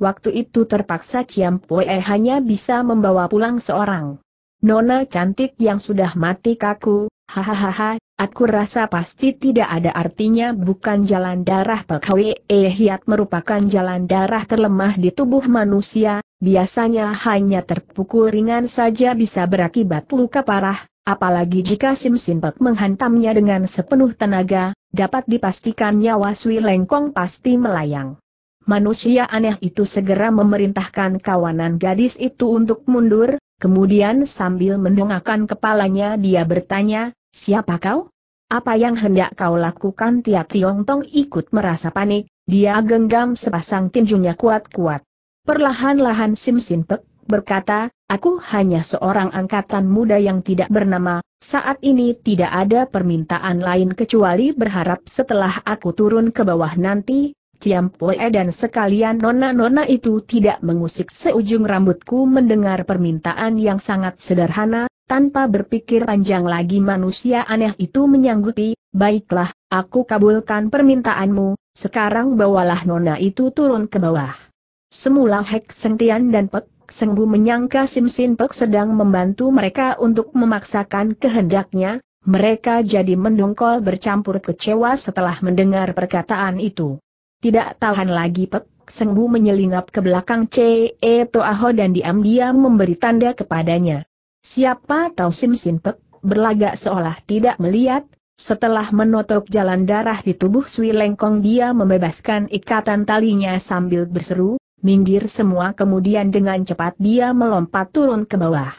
Waktu itu terpaksa Ciampoe hanya bisa membawa pulang seorang. Nona cantik yang sudah mati kaku, hahaha, aku rasa pasti tidak ada artinya bukan jalan darah Pekwe Hiat merupakan jalan darah terlemah di tubuh manusia, biasanya hanya terpukul ringan saja bisa berakibat luka parah, apalagi jika Sim Simpek menghantamnya dengan sepenuh tenaga, dapat dipastikan nyawa Sui Lengkong pasti melayang. Manusia aneh itu segera memerintahkan kawanan gadis itu untuk mundur, kemudian sambil mendongakkan kepalanya dia bertanya, siapa kau? Apa yang hendak kau lakukan Tiap Tiong Tong ikut merasa panik, dia genggam sepasang tinjunya kuat-kuat. Perlahan-lahan Sim Sin Pek berkata, aku hanya seorang angkatan muda yang tidak bernama, saat ini tidak ada permintaan lain kecuali berharap setelah aku turun ke bawah nanti, Ciampoe dan sekalian nona-nona itu tidak mengusik seujung rambutku mendengar permintaan yang sangat sederhana, tanpa berpikir panjang lagi manusia aneh itu menyanggupi, baiklah, aku kabulkan permintaanmu, sekarang bawalah nona itu turun ke bawah. Semula Hek Sentian dan Pek Sengbu menyangka Sim Sin Pek sedang membantu mereka untuk memaksakan kehendaknya, mereka jadi mendongkol bercampur kecewa setelah mendengar perkataan itu. Tidak tahan lagi Pek Sengbu menyelinap ke belakang Ce Toaho dan diam-diam memberi tanda kepadanya. Siapa tahu Sim Sin Pek berlagak seolah tidak melihat, setelah menotok jalan darah di tubuh Sui Lengkong dia membebaskan ikatan talinya sambil berseru, minggir semua kemudian dengan cepat dia melompat turun ke bawah.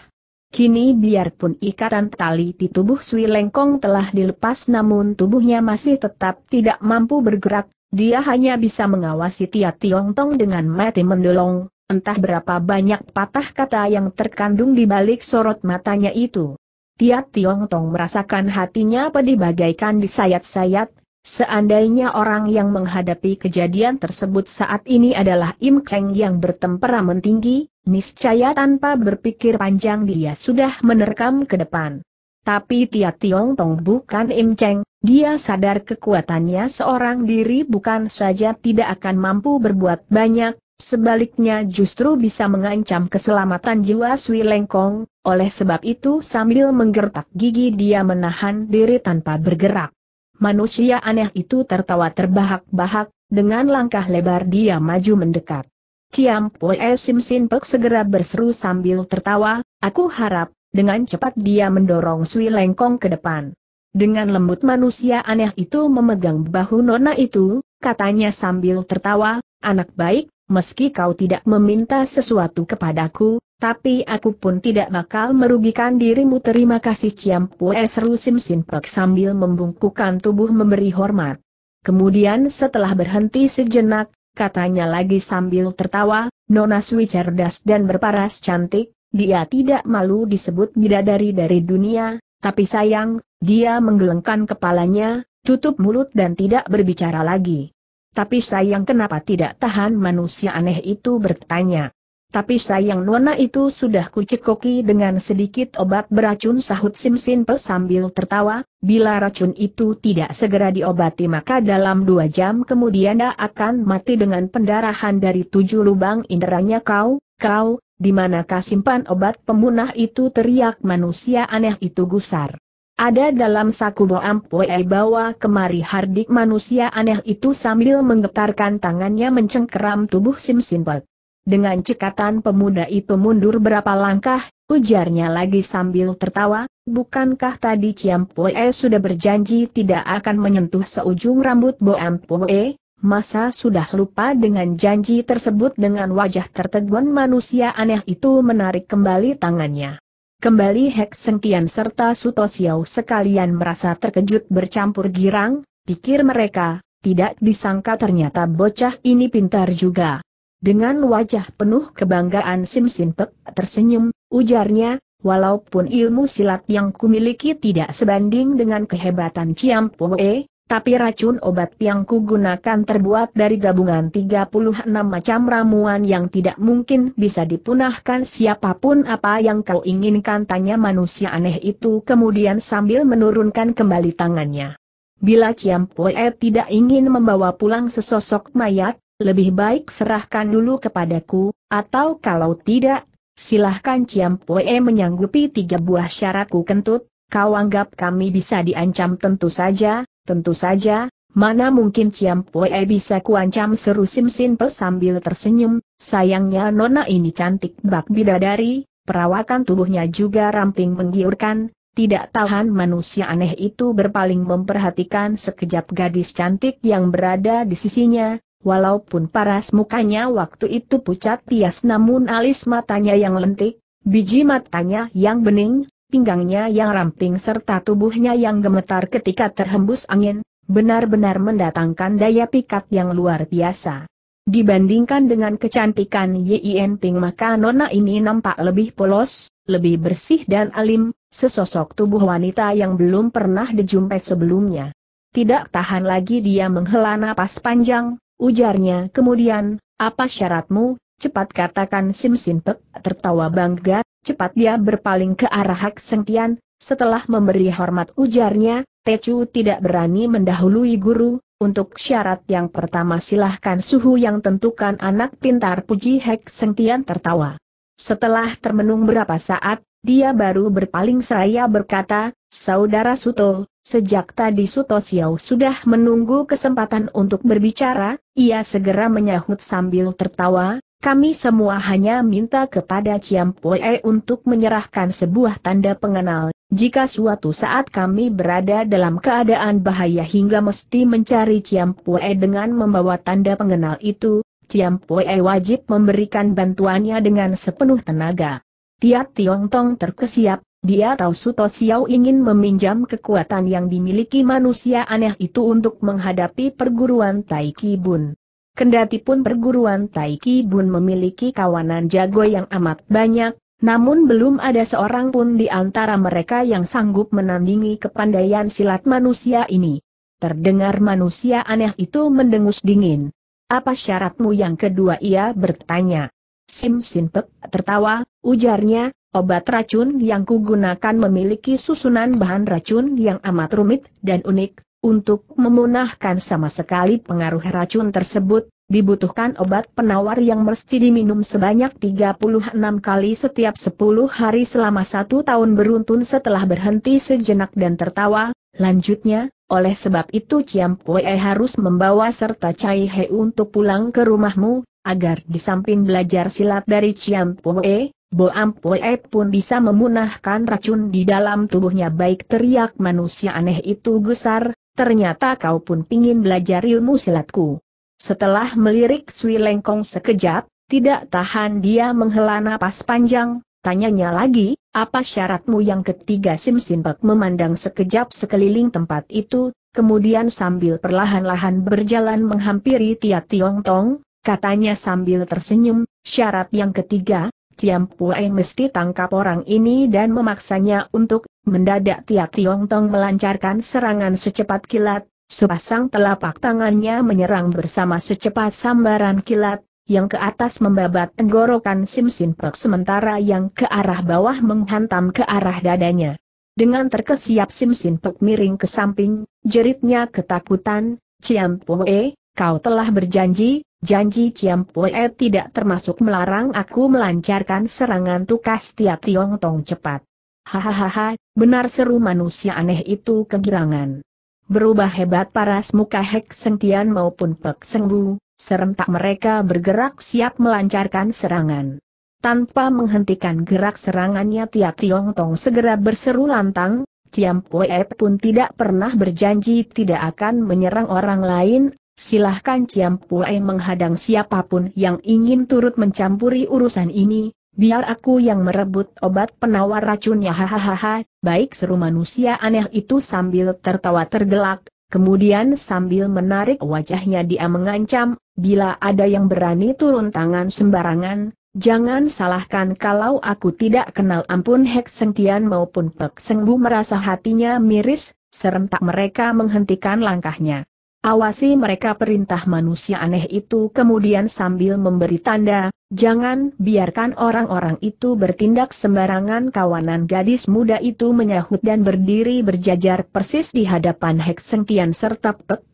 Kini biarpun ikatan tali di tubuh Sui Lengkong telah dilepas namun tubuhnya masih tetap tidak mampu bergerak, dia hanya bisa mengawasi Tia Tiong Tong dengan mati mendolong, entah berapa banyak patah kata yang terkandung di balik sorot matanya itu. Tia Tiong Tong merasakan hatinya pedih bagaikan disayat-sayat, Seandainya orang yang menghadapi kejadian tersebut saat ini adalah Im Cheng yang bertemperamen tinggi, niscaya tanpa berpikir panjang dia sudah menerkam ke depan. Tapi Tia Tiong Tong bukan Im Cheng, dia sadar kekuatannya seorang diri bukan saja tidak akan mampu berbuat banyak, sebaliknya justru bisa mengancam keselamatan jiwa Sui Lengkong, oleh sebab itu sambil menggertak gigi dia menahan diri tanpa bergerak. Manusia aneh itu tertawa terbahak-bahak, dengan langkah lebar dia maju mendekat. Ciam Poe Sim Pek segera berseru sambil tertawa, aku harap, dengan cepat dia mendorong Sui Lengkong ke depan. Dengan lembut manusia aneh itu memegang bahu nona itu, katanya sambil tertawa, anak baik, meski kau tidak meminta sesuatu kepadaku, tapi aku pun tidak bakal merugikan dirimu terima kasih Ciampu seru Sim sambil membungkukkan tubuh memberi hormat. Kemudian setelah berhenti sejenak, katanya lagi sambil tertawa, Nona Sui cerdas dan berparas cantik, dia tidak malu disebut bidadari dari dunia, tapi sayang, dia menggelengkan kepalanya, tutup mulut dan tidak berbicara lagi. Tapi sayang kenapa tidak tahan manusia aneh itu bertanya. Tapi sayang nona itu sudah kucekoki dengan sedikit obat beracun sahut Sim Simple sambil tertawa, bila racun itu tidak segera diobati maka dalam dua jam kemudian dia akan mati dengan pendarahan dari tujuh lubang inderanya kau, kau, di manakah simpan obat pemunah itu teriak manusia aneh itu gusar. Ada dalam saku boam poe bawa kemari hardik manusia aneh itu sambil menggetarkan tangannya mencengkeram tubuh Sim Simple. Dengan cekatan pemuda itu mundur berapa langkah, ujarnya lagi sambil tertawa, bukankah tadi Ciam Poe sudah berjanji tidak akan menyentuh seujung rambut Bo Am Poe? Masa sudah lupa dengan janji tersebut dengan wajah tertegun manusia aneh itu menarik kembali tangannya. Kembali Hek Sengkian serta Suto Xiao sekalian merasa terkejut bercampur girang, pikir mereka, tidak disangka ternyata bocah ini pintar juga. Dengan wajah penuh kebanggaan Sim Sim tersenyum, ujarnya, walaupun ilmu silat yang kumiliki tidak sebanding dengan kehebatan Ciam Poe, tapi racun obat yang kugunakan terbuat dari gabungan 36 macam ramuan yang tidak mungkin bisa dipunahkan siapa pun apa yang kau inginkan tanya manusia aneh itu kemudian sambil menurunkan kembali tangannya. Bila Ciam Poe tidak ingin membawa pulang sesosok mayat, lebih baik serahkan dulu kepadaku, atau kalau tidak, silahkan Ciam Poe menyanggupi tiga buah syaratku kentut, kau anggap kami bisa diancam tentu saja, Tentu saja, mana mungkin Ciam Poe bisa kuancam seru Sim Simpe sambil tersenyum, sayangnya nona ini cantik bak bidadari, perawakan tubuhnya juga ramping menggiurkan, tidak tahan manusia aneh itu berpaling memperhatikan sekejap gadis cantik yang berada di sisinya, walaupun paras mukanya waktu itu pucat tias namun alis matanya yang lentik, biji matanya yang bening, pinggangnya yang ramping serta tubuhnya yang gemetar ketika terhembus angin, benar-benar mendatangkan daya pikat yang luar biasa. Dibandingkan dengan kecantikan Yin Ping maka nona ini nampak lebih polos, lebih bersih dan alim, sesosok tubuh wanita yang belum pernah dijumpai sebelumnya. Tidak tahan lagi dia menghela napas panjang, ujarnya kemudian, apa syaratmu, cepat katakan Sim Sim Pek tertawa bangga, Cepat dia berpaling ke arah Hak Sengkian, setelah memberi hormat ujarnya, Tecu tidak berani mendahului guru, untuk syarat yang pertama silahkan suhu yang tentukan anak pintar puji Hek Sengkian tertawa. Setelah termenung berapa saat, dia baru berpaling seraya berkata, Saudara Suto, sejak tadi Suto Xiao sudah menunggu kesempatan untuk berbicara, ia segera menyahut sambil tertawa, kami semua hanya minta kepada Ciam Poe untuk menyerahkan sebuah tanda pengenal, jika suatu saat kami berada dalam keadaan bahaya hingga mesti mencari Ciam Poe dengan membawa tanda pengenal itu, Ciam Poe wajib memberikan bantuannya dengan sepenuh tenaga. Tiat Tiong Tong terkesiap, dia tahu Suto Xiao ingin meminjam kekuatan yang dimiliki manusia aneh itu untuk menghadapi perguruan Tai Ki Bun. Kendatipun perguruan Taiki Bun memiliki kawanan jago yang amat banyak, namun belum ada seorang pun di antara mereka yang sanggup menandingi kepandaian silat manusia ini. Terdengar manusia aneh itu mendengus dingin. Apa syaratmu yang kedua ia bertanya. Sim Simpek tertawa, ujarnya, obat racun yang kugunakan memiliki susunan bahan racun yang amat rumit dan unik, untuk memunahkan sama sekali pengaruh racun tersebut, dibutuhkan obat penawar yang mesti diminum sebanyak 36 kali setiap 10 hari selama satu tahun beruntun setelah berhenti sejenak dan tertawa, lanjutnya, oleh sebab itu Ciam Poe harus membawa serta Cai He untuk pulang ke rumahmu, agar di samping belajar silat dari Ciam Poe, Bo Am Poe pun bisa memunahkan racun di dalam tubuhnya. Baik teriak manusia aneh itu gusar, ternyata kau pun pingin belajar ilmu silatku. Setelah melirik Sui Lengkong sekejap, tidak tahan dia menghela napas panjang, tanyanya lagi, apa syaratmu yang ketiga Sim Simpek memandang sekejap sekeliling tempat itu, kemudian sambil perlahan-lahan berjalan menghampiri Tia Tiong Tong, katanya sambil tersenyum, syarat yang ketiga, Tiam Pue mesti tangkap orang ini dan memaksanya untuk mendadak Tiak Tiong Tong melancarkan serangan secepat kilat, sepasang telapak tangannya menyerang bersama secepat sambaran kilat, yang ke atas membabat tenggorokan Sim Sin Pek sementara yang ke arah bawah menghantam ke arah dadanya. Dengan terkesiap Sim Sin Pek miring ke samping, jeritnya ketakutan, Ciam kau telah berjanji, Janji Ciam Pue tidak termasuk melarang aku melancarkan serangan tukas tiap Tiong Tong cepat. Hahaha, benar seru manusia aneh itu kegirangan. Berubah hebat paras muka Hek Sengtian maupun Pek Sengbu, serentak mereka bergerak siap melancarkan serangan. Tanpa menghentikan gerak serangannya Tia Tiong Tong segera berseru lantang, Ciam Pue pun tidak pernah berjanji tidak akan menyerang orang lain, silahkan Ciam Pue menghadang siapa pun yang ingin turut mencampuri urusan ini, biar aku yang merebut obat penawar racunnya hahaha, baik seru manusia aneh itu sambil tertawa tergelak, kemudian sambil menarik wajahnya dia mengancam, bila ada yang berani turun tangan sembarangan, Jangan salahkan kalau aku tidak kenal ampun Hek Sengtian maupun Pek Sengbu merasa hatinya miris, serentak mereka menghentikan langkahnya. Awasi mereka perintah manusia aneh itu kemudian sambil memberi tanda, jangan biarkan orang-orang itu bertindak sembarangan. Kawanan gadis muda itu menyahut dan berdiri berjajar persis di hadapan Hek serta Pek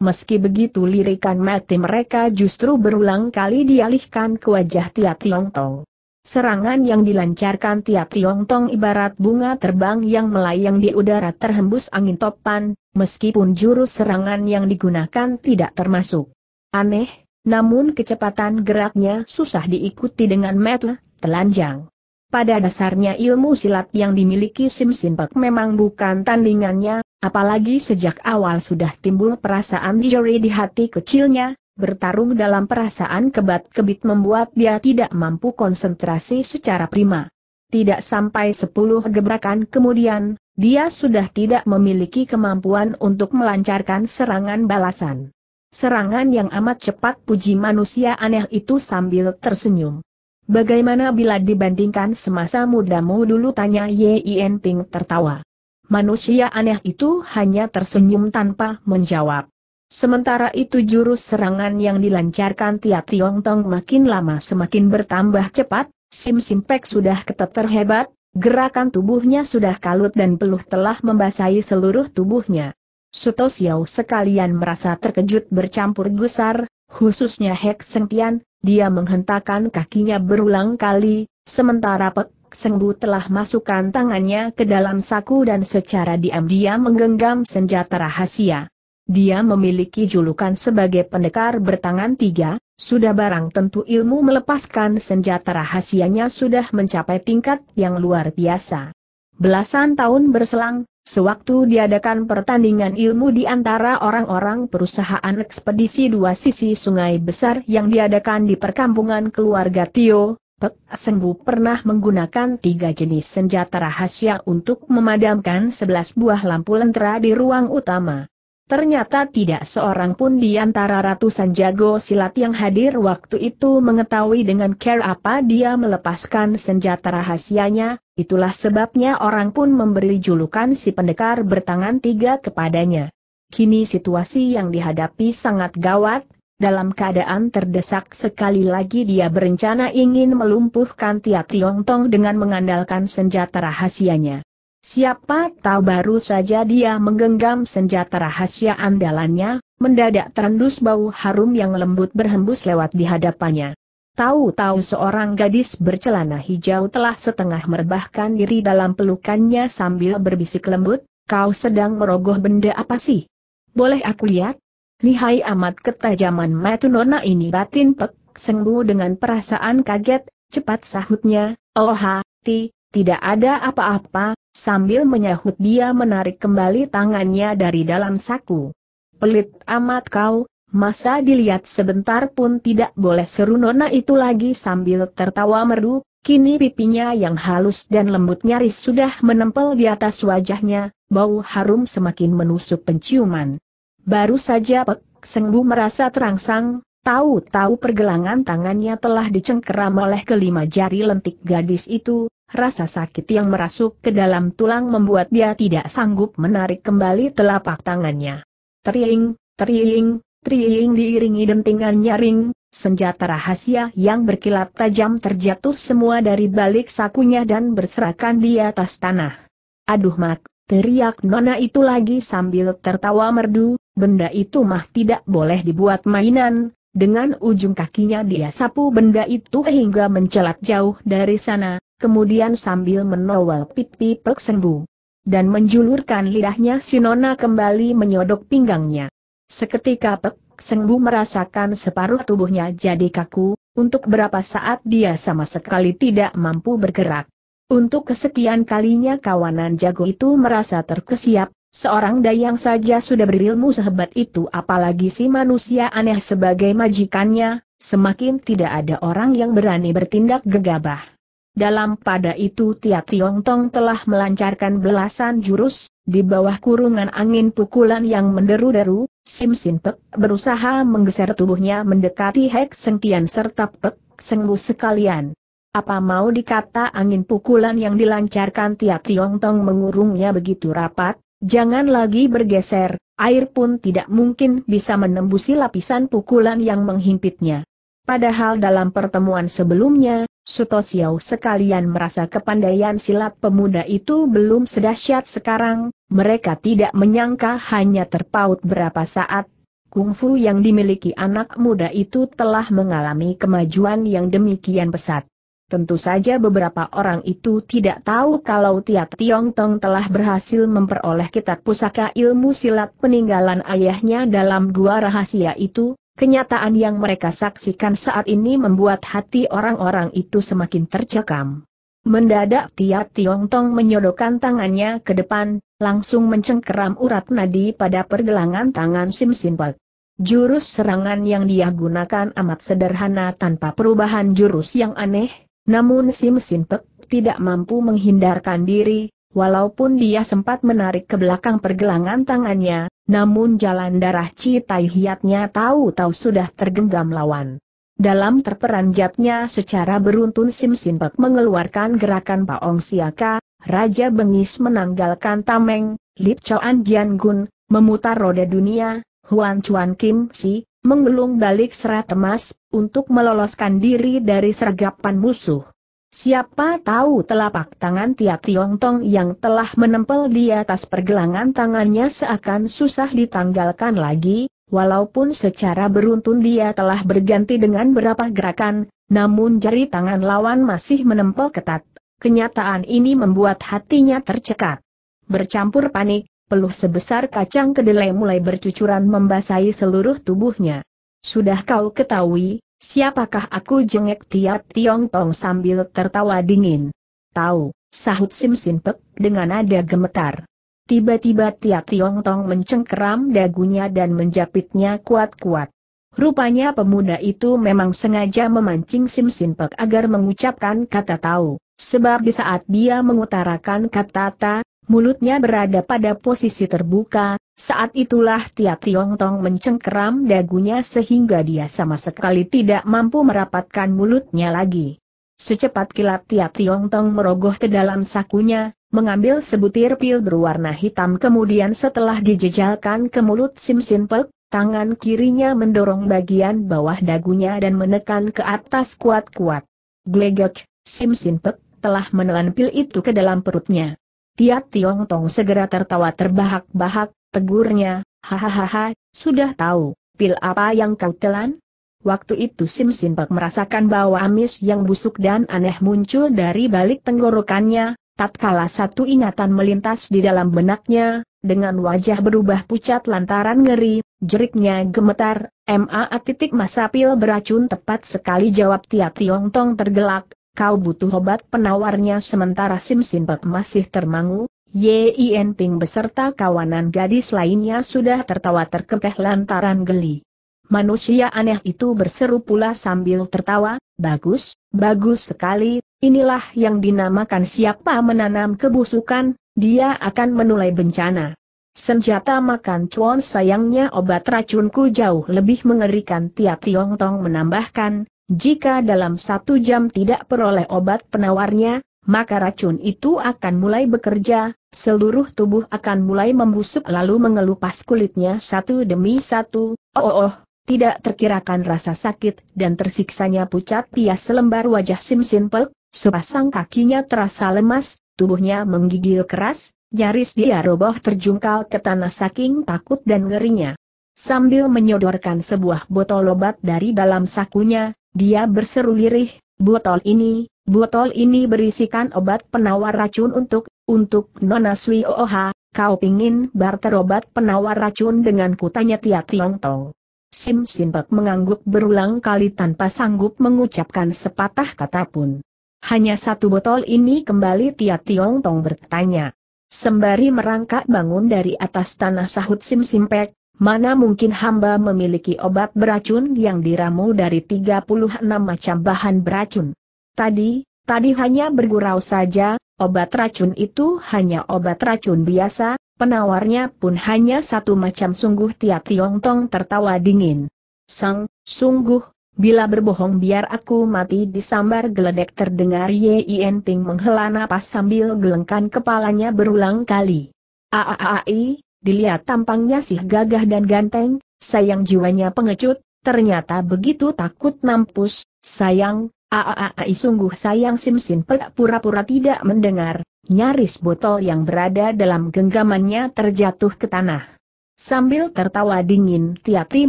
Meski begitu lirikan mati mereka justru berulang kali dialihkan ke wajah Tia Tiong Tong. Serangan yang dilancarkan Tia Tiong Tong ibarat bunga terbang yang melayang di udara terhembus angin topan, meskipun jurus serangan yang digunakan tidak termasuk. Aneh, namun kecepatan geraknya susah diikuti dengan metle, telanjang. Pada dasarnya ilmu silat yang dimiliki Sim Simpek memang bukan tandingannya, Apalagi sejak awal sudah timbul perasaan jeri di hati kecilnya, bertarung dalam perasaan kebat-kebit membuat dia tidak mampu konsentrasi secara prima. Tidak sampai sepuluh gebrakan kemudian, dia sudah tidak memiliki kemampuan untuk melancarkan serangan balasan. Serangan yang amat cepat puji manusia aneh itu sambil tersenyum. Bagaimana bila dibandingkan semasa mudamu dulu tanya Yen Ping tertawa. Manusia aneh itu hanya tersenyum tanpa menjawab. Sementara itu jurus serangan yang dilancarkan Tia Tiong Tong makin lama semakin bertambah cepat, Sim Simpek sudah ketat terhebat, gerakan tubuhnya sudah kalut dan peluh telah membasahi seluruh tubuhnya. Suto Xiao sekalian merasa terkejut bercampur gusar, khususnya Hek Sengtian, dia menghentakkan kakinya berulang kali, sementara Pek Sengbu telah masukkan tangannya ke dalam saku dan secara diam-diam menggenggam senjata rahasia. Dia memiliki julukan sebagai pendekar bertangan tiga, sudah barang tentu ilmu melepaskan senjata rahasianya sudah mencapai tingkat yang luar biasa. Belasan tahun berselang, sewaktu diadakan pertandingan ilmu di antara orang-orang perusahaan ekspedisi dua sisi sungai besar yang diadakan di perkampungan keluarga Tio, Pek Sengbu pernah menggunakan tiga jenis senjata rahasia untuk memadamkan sebelas buah lampu lentera di ruang utama. Ternyata tidak seorang pun di antara ratusan jago silat yang hadir waktu itu mengetahui dengan care apa dia melepaskan senjata rahasianya, itulah sebabnya orang pun memberi julukan si pendekar bertangan tiga kepadanya. Kini situasi yang dihadapi sangat gawat, dalam keadaan terdesak sekali lagi dia berencana ingin melumpuhkan Tia Tiong Tong dengan mengandalkan senjata rahasianya. Siapa tahu baru saja dia menggenggam senjata rahasia andalannya, mendadak terendus bau harum yang lembut berhembus lewat di hadapannya. Tahu-tahu seorang gadis bercelana hijau telah setengah merebahkan diri dalam pelukannya sambil berbisik lembut, kau sedang merogoh benda apa sih? Boleh aku lihat? Lihai amat ketajaman mata nona ini batin Pek Sengbu dengan perasaan kaget, cepat sahutnya, oh hati, tidak ada apa-apa, sambil menyahut dia menarik kembali tangannya dari dalam saku. Pelit amat kau, masa dilihat sebentar pun tidak boleh seru nona itu lagi sambil tertawa merdu, kini pipinya yang halus dan lembut nyaris sudah menempel di atas wajahnya, bau harum semakin menusuk penciuman. Baru saja Pek Sengbu merasa terangsang, tahu-tahu pergelangan tangannya telah dicengkeram oleh kelima jari lentik gadis itu, rasa sakit yang merasuk ke dalam tulang membuat dia tidak sanggup menarik kembali telapak tangannya. Triing, triing, triing diiringi dentingan nyaring, senjata rahasia yang berkilat tajam terjatuh semua dari balik sakunya dan berserakan di atas tanah. Aduh mak, teriak nona itu lagi sambil tertawa merdu, benda itu mah tidak boleh dibuat mainan, dengan ujung kakinya dia sapu benda itu hingga mencelat jauh dari sana, kemudian sambil menowel pipi Pek Sembu. Dan menjulurkan lidahnya si Nona kembali menyodok pinggangnya. Seketika Pek Sembu merasakan separuh tubuhnya jadi kaku, untuk berapa saat dia sama sekali tidak mampu bergerak. Untuk kesekian kalinya kawanan jago itu merasa terkesiap, seorang dayang saja sudah berilmu sehebat itu apalagi si manusia aneh sebagai majikannya, semakin tidak ada orang yang berani bertindak gegabah. Dalam pada itu Tia Tiong Tong telah melancarkan belasan jurus, di bawah kurungan angin pukulan yang menderu-deru, Sim Sin Pek berusaha menggeser tubuhnya mendekati Hek Sengtian serta Pek Sengbu sekalian. Apa mau dikata angin pukulan yang dilancarkan Tia Tiong Tong mengurungnya begitu rapat, jangan lagi bergeser, air pun tidak mungkin bisa menembusi lapisan pukulan yang menghimpitnya. Padahal dalam pertemuan sebelumnya, Suto Xiao sekalian merasa kepandaian silat pemuda itu belum sedahsyat sekarang, mereka tidak menyangka hanya terpaut berapa saat, kungfu yang dimiliki anak muda itu telah mengalami kemajuan yang demikian pesat. Tentu saja beberapa orang itu tidak tahu kalau Tiat Tiong Tong telah berhasil memperoleh kitab pusaka ilmu silat peninggalan ayahnya dalam gua rahasia itu, Kenyataan yang mereka saksikan saat ini membuat hati orang-orang itu semakin tercekam. Mendadak Tia Tiong Tong menyodokkan tangannya ke depan, langsung mencengkeram urat nadi pada pergelangan tangan Sim Simpek. Jurus serangan yang dia gunakan amat sederhana tanpa perubahan jurus yang aneh, namun Sim Simpek tidak mampu menghindarkan diri, walaupun dia sempat menarik ke belakang pergelangan tangannya, namun jalan darah Citai Hiatnya tahu-tahu sudah tergenggam lawan. Dalam terperanjatnya secara beruntun Sim Simpek mengeluarkan gerakan Paong Siaka, Raja Bengis menanggalkan Tameng, Lip Choan Jian Gun, memutar roda dunia, Huan Chuan Kim Si, mengelung balik serat emas, untuk meloloskan diri dari sergapan musuh. Siapa tahu telapak tangan Tia Tiong Tong yang telah menempel di atas pergelangan tangannya seakan susah ditanggalkan lagi, walaupun secara beruntun dia telah berganti dengan berapa gerakan, namun jari tangan lawan masih menempel ketat. Kenyataan ini membuat hatinya tercekat. Bercampur panik, peluh sebesar kacang kedelai mulai bercucuran membasahi seluruh tubuhnya. Sudah kau ketahui, Siapakah aku jengek tiap tiong tong sambil tertawa dingin. Tahu, sahut Sim Sim Pek dengan nada gemetar. Tiba-tiba tiap tiong tong mencengkeram dagunya dan menjapitnya kuat-kuat. Rupanya pemuda itu memang sengaja memancing Sim Sim Pek agar mengucapkan kata tahu, sebab di saat dia mengutarakan kata ta, mulutnya berada pada posisi terbuka, saat itulah Tia Tiong Tong mencengkeram dagunya sehingga dia sama sekali tidak mampu merapatkan mulutnya lagi. Secepat kilat Tia Tiong Tong merogoh ke dalam sakunya, mengambil sebutir pil berwarna hitam kemudian setelah dijejalkan ke mulut Sim Sim Pek, tangan kirinya mendorong bagian bawah dagunya dan menekan ke atas kuat-kuat. Glegek, Sim Sim Pek telah menelan pil itu ke dalam perutnya. Tiat Tiong Tong segera tertawa terbahak-bahak, tegurnya, hahaha, sudah tahu, pil apa yang kau telan? Waktu itu Sim Simpak merasakan bau amis yang busuk dan aneh muncul dari balik tenggorokannya, tatkala satu ingatan melintas di dalam benaknya, dengan wajah berubah pucat lantaran ngeri, jeriknya gemetar, MA titik masa pil beracun tepat sekali jawab Tiat Tiong Tong tergelak, kau butuh obat penawarnya sementara Sim Simpek masih termangu, Yin Ping beserta kawanan gadis lainnya sudah tertawa terkekeh lantaran geli. Manusia aneh itu berseru pula sambil tertawa, bagus, bagus sekali, inilah yang dinamakan siapa menanam kebusukan, dia akan menulai bencana. Senjata makan cuan sayangnya obat racunku jauh lebih mengerikan Tiap Tiong Tong menambahkan, jika dalam satu jam tidak peroleh obat penawarnya, maka racun itu akan mulai bekerja, seluruh tubuh akan mulai membusuk lalu mengelupas kulitnya satu demi satu, oh oh, oh tidak terkirakan rasa sakit dan tersiksanya pucat tias selembar wajah Sim Simple, sepasang kakinya terasa lemas, tubuhnya menggigil keras, nyaris dia roboh terjungkal ke tanah saking takut dan ngerinya. Sambil menyodorkan sebuah botol obat dari dalam sakunya, dia berseru lirih, botol ini, botol ini berisikan obat penawar racun untuk, untuk Nona Sui Oha, kau pingin barter obat penawar racun dengan kutanya Tia Tiong Tong. Sim Simpek mengangguk berulang kali tanpa sanggup mengucapkan sepatah kata pun. Hanya satu botol ini kembali Tia Tiong Tong bertanya. Sembari merangkak bangun dari atas tanah sahut Sim Simpek, mana mungkin hamba memiliki obat beracun yang diramu dari 36 macam bahan beracun. Tadi, tadi hanya bergurau saja, obat racun itu hanya obat racun biasa, Penawarnya pun hanya satu macam sungguh Tia Tiong Tong tertawa dingin. Sang, sungguh, bila berbohong biar aku mati disambar geledek terdengar Ye Yen Ping menghela napas sambil gelengkan kepalanya berulang kali. Aaai, dilihat tampangnya sih gagah dan ganteng, sayang jiwanya pengecut, ternyata begitu takut mampus, sayang, aaai sungguh sayang Sim Sin pura-pura tidak mendengar, nyaris botol yang berada dalam genggamannya terjatuh ke tanah. Sambil tertawa dingin Tiati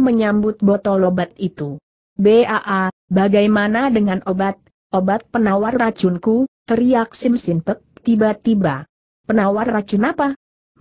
menyambut botol obat itu. BAA, bagaimana dengan obat, obat penawar racunku, teriak Sim Simpek, tiba-tiba. Penawar racun apa?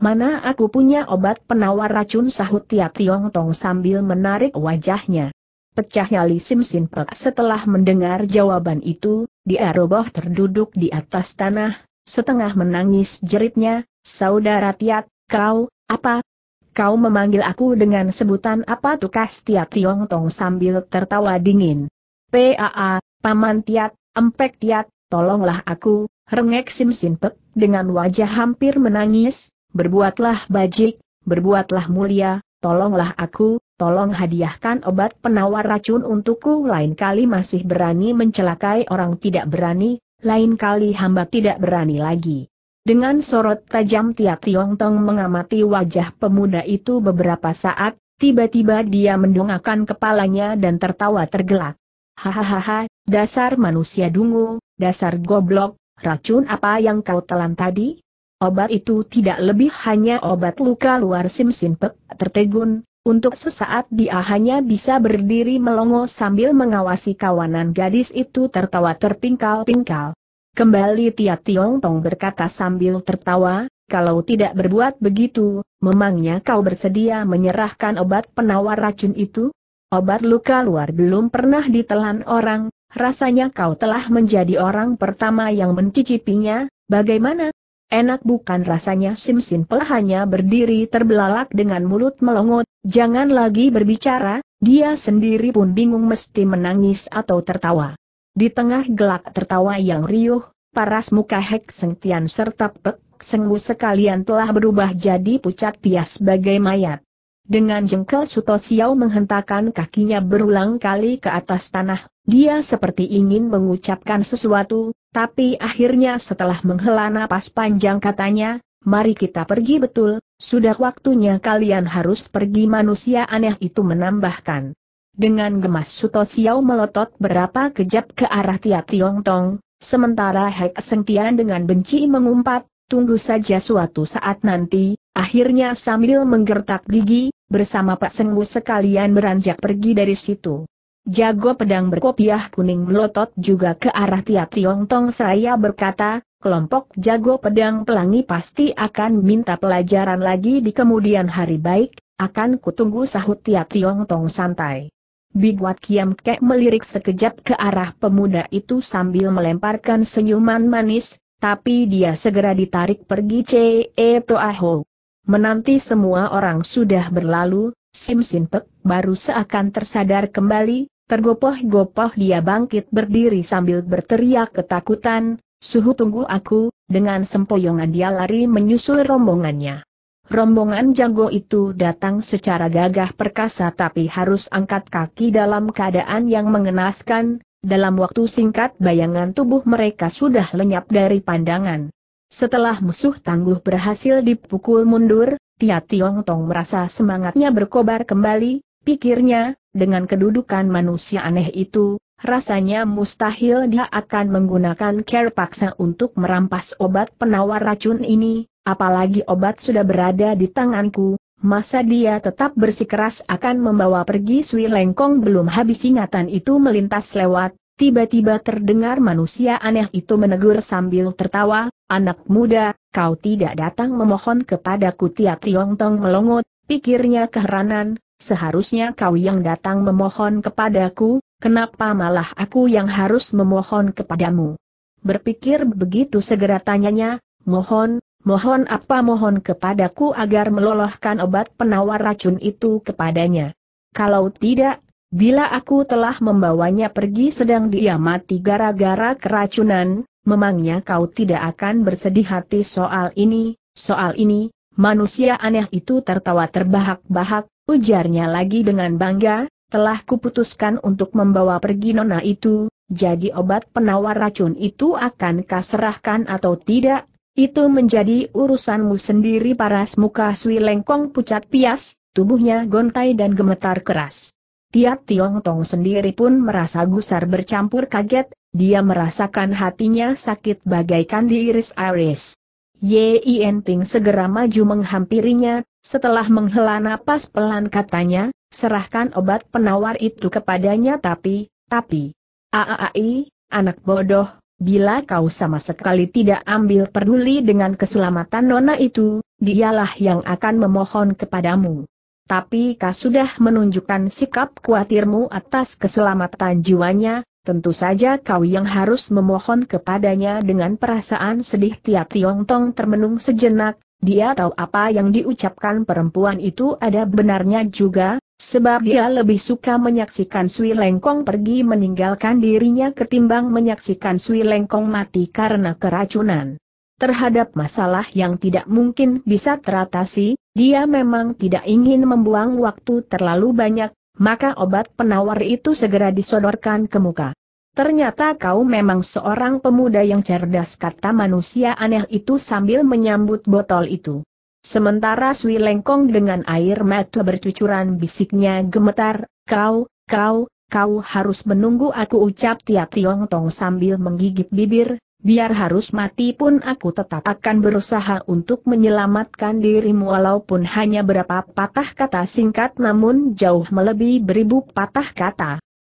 Mana aku punya obat penawar racun sahut Tiati Tiong Tong sambil menarik wajahnya. Pecah nyali Sim Simpek setelah mendengar jawaban itu, dia roboh terduduk di atas tanah, Setengah menangis jeritnya, Saudara Tiat, kau, apa? Kau memanggil aku dengan sebutan apa tukas Tiat Tiong Tong sambil tertawa dingin. PAA, Paman Tiat, Empek Tiat, tolonglah aku, rengek Sim Simpek, dengan wajah hampir menangis, berbuatlah bajik, berbuatlah mulia, tolonglah aku, tolong hadiahkan obat penawar racun untukku lain kali masih berani mencelakai orang tidak berani, lain kali hamba tidak berani lagi. Dengan sorot tajam Tiap Tiong Tong mengamati wajah pemuda itu beberapa saat, tiba-tiba dia mendongakkan kepalanya dan tertawa tergelak. Hahaha, dasar manusia dungu, dasar goblok, racun apa yang kau telan tadi? Obat itu tidak lebih hanya obat luka luar Sim Simpek, tertegun, untuk sesaat dia hanya bisa berdiri melongo sambil mengawasi kawanan gadis itu tertawa terpingkal-pingkal. Kembali Tia Tiong Tong berkata sambil tertawa, kalau tidak berbuat begitu, memangnya kau bersedia menyerahkan obat penawar racun itu? Obat luka luar belum pernah ditelan orang, rasanya kau telah menjadi orang pertama yang mencicipinya, bagaimana? Enak bukan rasanya Sim Simple hanya berdiri terbelalak dengan mulut melongot, jangan lagi berbicara, dia sendiri pun bingung mesti menangis atau tertawa. Di tengah gelak tertawa yang riuh, paras muka Hek Seng Tian serta Pek Senggu sekalian telah berubah jadi pucat pias bagai mayat. Dengan jengkel Suto Xiao menghentakkan kakinya berulang kali ke atas tanah, dia seperti ingin mengucapkan sesuatu, tapi akhirnya setelah menghela napas panjang katanya, mari kita pergi betul, sudah waktunya kalian harus pergi manusia aneh itu menambahkan. Dengan gemas Suto Xiao melotot berapa kejap ke arah Tia Tiong Tong, sementara Hek Sengtian dengan benci mengumpat, tunggu saja suatu saat nanti, akhirnya sambil menggertak gigi, bersama Pak Senggu sekalian beranjak pergi dari situ. Jago pedang berkopiah kuning melotot juga ke arah Tia Tiong Tong seraya berkata, kelompok jago pedang pelangi pasti akan minta pelajaran lagi di kemudian hari baik, akan kutunggu sahut Tia Tiong Tong santai. Big Wat Kiam Kek melirik sekejap ke arah pemuda itu sambil melemparkan senyuman manis, tapi dia segera ditarik pergi C.E. Toaho. Menanti semua orang sudah berlalu, Sim Simpek baru seakan tersadar kembali, tergopoh-gopoh dia bangkit berdiri sambil berteriak ketakutan, suhu tunggu aku, dengan sempoyongan dia lari menyusul rombongannya. Rombongan jago itu datang secara gagah perkasa tapi harus angkat kaki dalam keadaan yang mengenaskan, dalam waktu singkat bayangan tubuh mereka sudah lenyap dari pandangan. Setelah musuh tangguh berhasil dipukul mundur, Tia Tiong Tong merasa semangatnya berkobar kembali, pikirnya, dengan kedudukan manusia aneh itu, rasanya mustahil dia akan menggunakan care paksa untuk merampas obat penawar racun ini, apalagi obat sudah berada di tanganku, masa dia tetap bersikeras akan membawa pergi Sui Lengkong belum habis ingatan itu melintas lewat, tiba-tiba terdengar manusia aneh itu menegur sambil tertawa, anak muda, kau tidak datang memohon kepadaku Tiong Tong melongot, pikirnya keheranan, seharusnya kau yang datang memohon kepadaku, kenapa malah aku yang harus memohon kepadamu? Berpikir begitu segera tanyanya, mohon, mohon apa mohon kepadaku agar meloloskan obat penawar racun itu kepadanya. Kalau tidak, bila aku telah membawanya pergi sedang dia mati gara-gara keracunan, memangnya kau tidak akan bersedih hati soal ini, soal ini, manusia aneh itu tertawa terbahak-bahak, ujarnya lagi dengan bangga, telah kuputuskan untuk membawa pergi nona itu, jadi obat penawar racun itu akan kaserahkan atau tidak, itu menjadi urusanmu sendiri paras muka Sui Lengkong pucat pias, tubuhnya gontai dan gemetar keras. Tiap Tiong Tong sendiri pun merasa gusar bercampur kaget, dia merasakan hatinya sakit bagaikan diiris-iris. Yin Ping segera maju menghampirinya, setelah menghela napas pelan katanya, serahkan obat penawar itu kepadanya tapi, tapi, Aaai, anak bodoh, bila kau sama sekali tidak ambil peduli dengan keselamatan nona itu, dialah yang akan memohon kepadamu. Tapi kau sudah menunjukkan sikap khawatirmu atas keselamatan jiwanya, tentu saja kau yang harus memohon kepadanya dengan perasaan sedih tiap Tiong Tong termenung sejenak, dia tahu apa yang diucapkan perempuan itu ada benarnya juga, sebab dia lebih suka menyaksikan Sui Lengkong pergi meninggalkan dirinya ketimbang menyaksikan Sui Lengkong mati karena keracunan. Terhadap masalah yang tidak mungkin bisa teratasi, dia memang tidak ingin membuang waktu terlalu banyak, maka obat penawar itu segera disodorkan ke muka. Ternyata kau memang seorang pemuda yang cerdas kata manusia aneh itu sambil menyambut botol itu. Sementara Sui Lengkong dengan air mata bercucuran bisiknya gemetar, kau, kau, kau harus menunggu aku ucap tiap tiong tong sambil menggigit bibir, biar harus mati pun aku tetap akan berusaha untuk menyelamatkan dirimu walaupun hanya berapa patah kata singkat namun jauh melebihi beribu patah kata.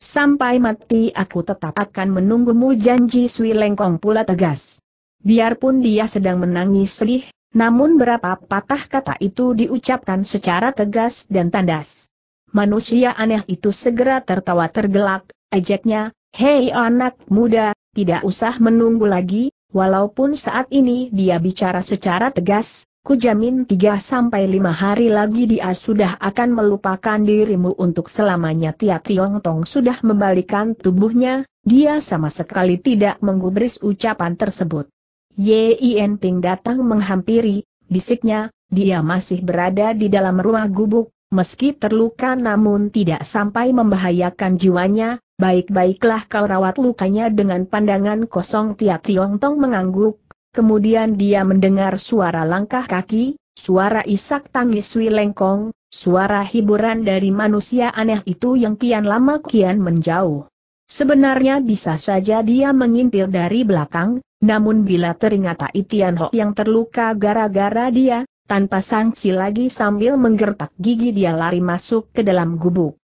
Sampai mati aku tetap akan menunggumu janji Sui Lengkong pula tegas. Biarpun dia sedang menangis sedih, namun berapa patah kata itu diucapkan secara tegas dan tandas. Manusia aneh itu segera tertawa tergelak, ejeknya, Hei anak muda, tidak usah menunggu lagi, walaupun saat ini dia bicara secara tegas, kujamin tiga sampai lima hari lagi dia sudah akan melupakan dirimu untuk selamanya Tiap Tiong Tong sudah membalikan tubuhnya, dia sama sekali tidak menggubris ucapan tersebut. Yin Ping datang menghampiri, bisiknya, dia masih berada di dalam rumah gubuk, meski terluka namun tidak sampai membahayakan jiwanya, Baik-baiklah kau rawat lukanya dengan pandangan kosong Tiap Tiong Tong mengangguk, kemudian dia mendengar suara langkah kaki, suara isak tangis Sui Lengkong, suara hiburan dari manusia aneh itu yang kian lama kian menjauh. Sebenarnya bisa saja dia mengintil dari belakang, namun bila teringat Itian Ho yang terluka gara-gara dia, tanpa sangsi lagi sambil menggertak gigi dia lari masuk ke dalam gubuk.